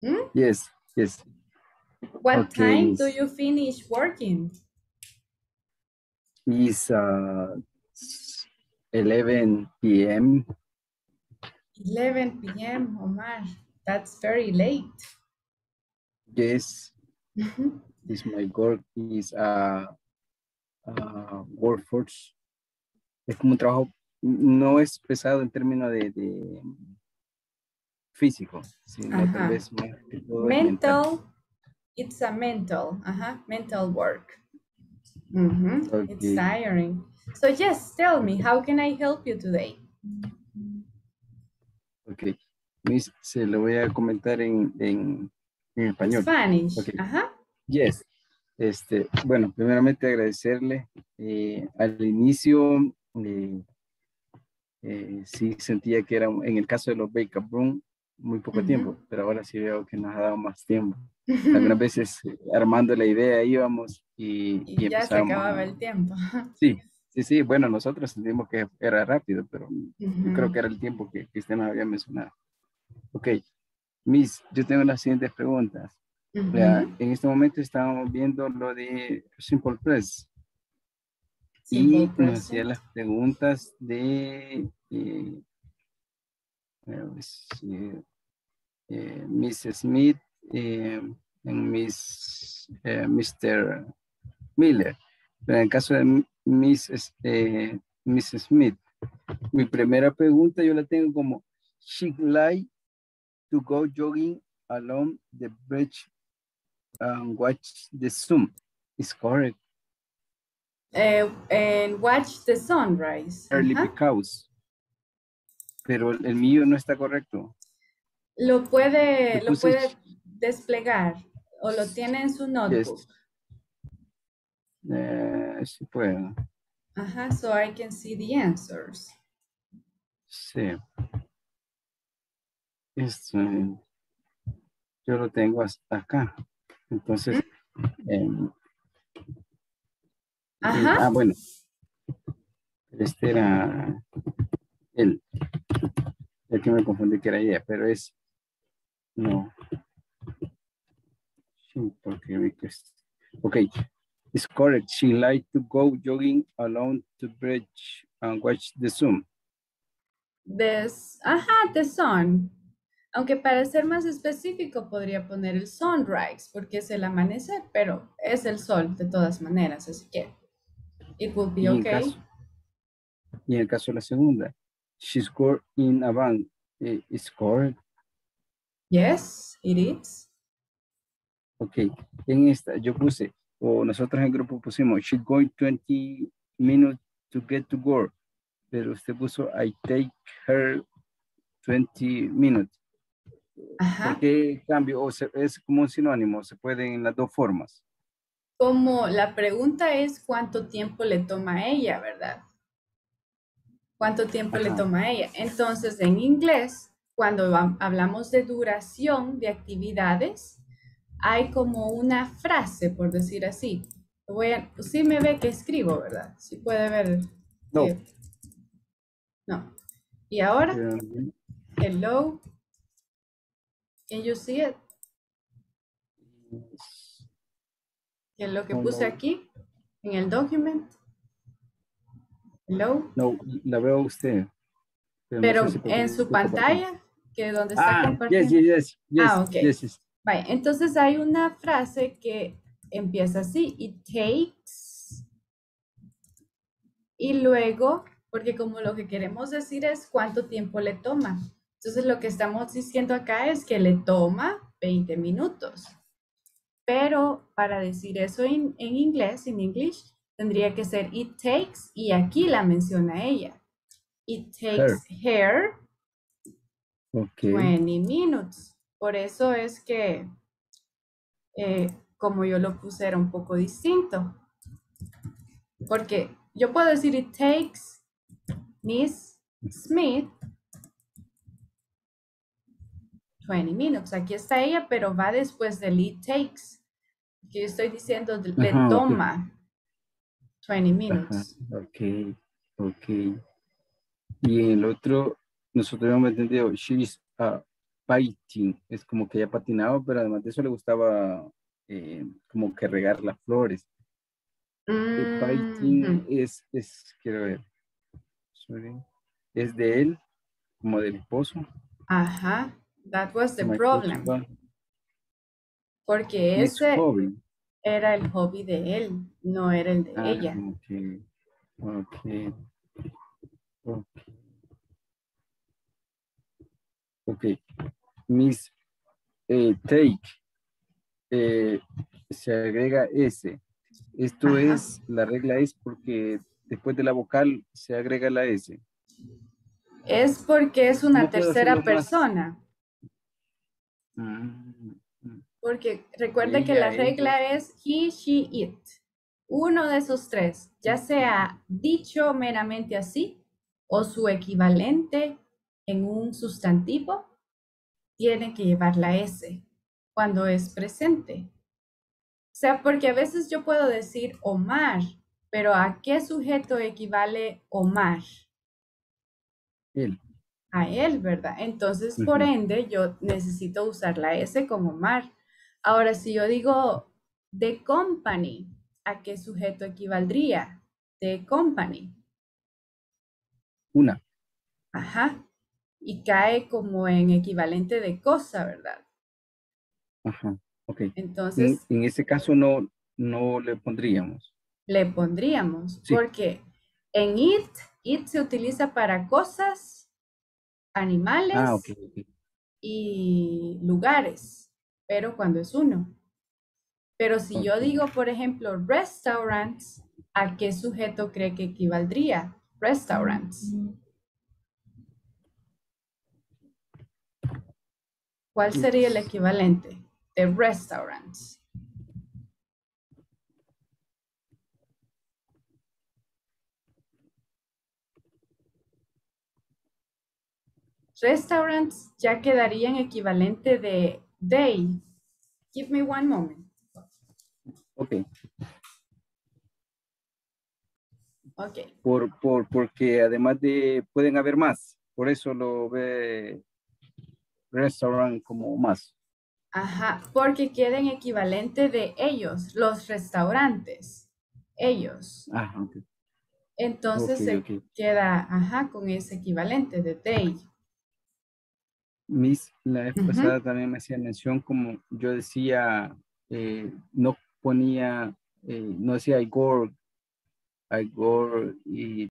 S1: ¿Mm?
S31: yes, yes.
S1: What
S31: Okay.
S1: time do you finish working?
S31: It's uh, 11 p.m.
S1: 11 p.m. Omar. That's very late.
S31: Yes,
S1: Mhm.
S31: is my work is uh, uh, workforce. Es como un trabajo, no es pesado en términos de, de físico, sino tal vez más mental.
S1: Mental, it's a mental, ajá, mental work. Mhm, It's
S31: Okay.
S1: tiring. So yes, tell me, how can I help you today?
S31: Ok. Miss, se lo voy a comentar en, en, en español.
S1: Spanish,
S31: Ok.
S1: ajá.
S31: Yes. Este, bueno, primeramente agradecerle. eh, al inicio, eh, eh, sí sentía que era, en el caso de los Bake Up Room, muy poco tiempo, pero ahora sí veo que nos ha dado más tiempo. Algunas veces eh, armando la idea íbamos y, y
S1: Y ya se acababa el tiempo. *laughs*
S31: Sí, sí, sí, bueno, nosotros sentimos que era rápido, pero yo creo que era el tiempo que Cristian nos había mencionado. Ok, Miss, yo tengo las siguientes preguntas. Vea,
S1: Ujú.
S31: en este momento estábamos viendo lo de Simple Press
S1: Simple
S31: y nos hacía las preguntas de eh, eh, Miss Smith eh, en Miss eh, Mr. Miller. Pero en el caso de Miss, eh, Miss Smith, mi primera pregunta yo la tengo como, she like to go jogging along the bridge and watch the sun. Is correct.
S1: Eh, and watch the sunrise.
S31: Early
S1: Ajá.
S31: because. Pero el mío no está correcto.
S1: Lo puede, lo puede desplegar o lo tiene en su notebook.
S31: Eh, sí puedo.
S1: Ajá, so I can see the answers.
S31: Sí. Esto, yo lo tengo hasta acá. Entonces, em,
S1: Ajá.
S31: ah, bueno. Este era él. El que me confundí que era ella, pero es, no. Sí, porque vi que es- Ok, it's correct. She liked to go jogging along the bridge and watch the sun.
S1: This, ajá, the sun. Aunque para ser más específico podría poner el sunrise porque es el amanecer, pero es el sol de todas maneras, así que it will be
S31: Y en
S1: okay.
S31: caso- Y en el caso de la segunda, she scored in a band. Eh, is correct.
S1: Yes, it is.
S31: Ok, en esta yo puse, o nosotros en el grupo pusimos, she going 20 minutes to get to work. Pero usted puso, I take her 20 minutes.
S1: Ajá.
S31: ¿Por qué cambio? O se- es como un sinónimo, se puede en las dos formas.
S1: Como la pregunta es cuánto tiempo le toma a ella, ¿verdad? ¿Cuánto tiempo le toma a ella? Entonces, en inglés, cuando hablamos de duración de actividades, hay como una frase, por decir así. Voy a, sí me ve que escribo, ¿verdad? Sí puede ver.
S31: No.
S1: Sí. No. Y ahora,
S31: Um,
S1: hello. Can you see it? ¿Qué es lo que puse
S31: Hello.
S1: aquí en el document? Hello.
S31: No, la veo a usted. no
S1: Pero
S31: sé si
S1: en su pantalla, que donde está
S31: Ah,
S1: compartiendo.
S31: yes, yes, yes,
S1: ah,
S31: yes,
S1: ok.
S31: yes, yes.
S1: Vaya, entonces hay una frase que empieza así, it takes, y luego, porque como lo que queremos decir es cuánto tiempo le toma. Entonces lo que estamos diciendo acá es que le toma 20 minutos. Pero para decir eso en, inglés, en English, tendría que ser it takes, y aquí la menciona ella. It takes her
S31: Ok.
S1: 20 minutes. Por eso es que, eh, como yo lo puse, era un poco distinto. Porque yo puedo decir, it takes Miss Smith 20 minutes. Aquí está ella, pero va después del it takes. Que yo estoy diciendo, le
S31: Ajá,
S1: toma 20
S31: Ajá,
S1: minutes.
S31: ok, ok. Y en el otro, nosotros hemos entendido, she's uh, es como que ella patinaba, pero además de eso le gustaba eh, como que regar las flores. El
S1: Mhm.
S31: es, es, quiero ver, sorry, es de él, como del esposo.
S1: Ajá, that was the
S31: My
S1: problem.
S31: husband,
S1: Porque ese era el hobby de él, no era el de
S31: Ah,
S1: ella.
S31: ok, ok, ok. Ok, Miss eh, Take, eh, se agrega S. Esto
S1: Ajá.
S31: es, la regla es porque después de la vocal se agrega la S.
S1: Es porque es una
S31: No
S1: tercera persona.
S31: Mm.
S1: Porque recuerde que la regla es he, she, it. Uno de esos tres, ya sea dicho meramente así o su equivalente en un sustantivo, tiene que llevar la S cuando es presente. O sea, porque a veces yo puedo decir Omar, pero ¿a qué sujeto equivale Omar?
S31: Él.
S1: a él, ¿verdad? Entonces, por ende, yo necesito usar la S como mar. Ahora, si yo digo the company, ¿a qué sujeto equivaldría? The company.
S31: Una.
S1: Ajá. Y cae como en equivalente de cosa, ¿verdad?
S31: Ajá. Ok.
S1: Entonces,
S31: en, en ese caso no, no le pondríamos.
S1: le pondríamos,
S31: Sí.
S1: porque en it, it se utiliza para cosas, animales
S31: Ah,
S1: y lugares, pero cuando es uno. Pero si yo digo, por ejemplo, restaurants, ¿a qué sujeto cree que equivaldría? Restaurants. ¿Cuál sería el equivalente de restaurants? Restaurants ya quedaría en equivalente de day. Give me one moment.
S31: Ok.
S1: Ok.
S31: Por, por, porque además de, pueden haber más. Por eso lo ve restaurant como más.
S1: Ajá, porque queda en equivalente de ellos, los restaurantes. Ellos.
S31: Ajá.
S1: Entonces se queda, ajá, con ese equivalente de they.
S31: Miss, la vez pasada también me hacía mención como yo decía, eh, no ponía, eh, no decía I go, I go y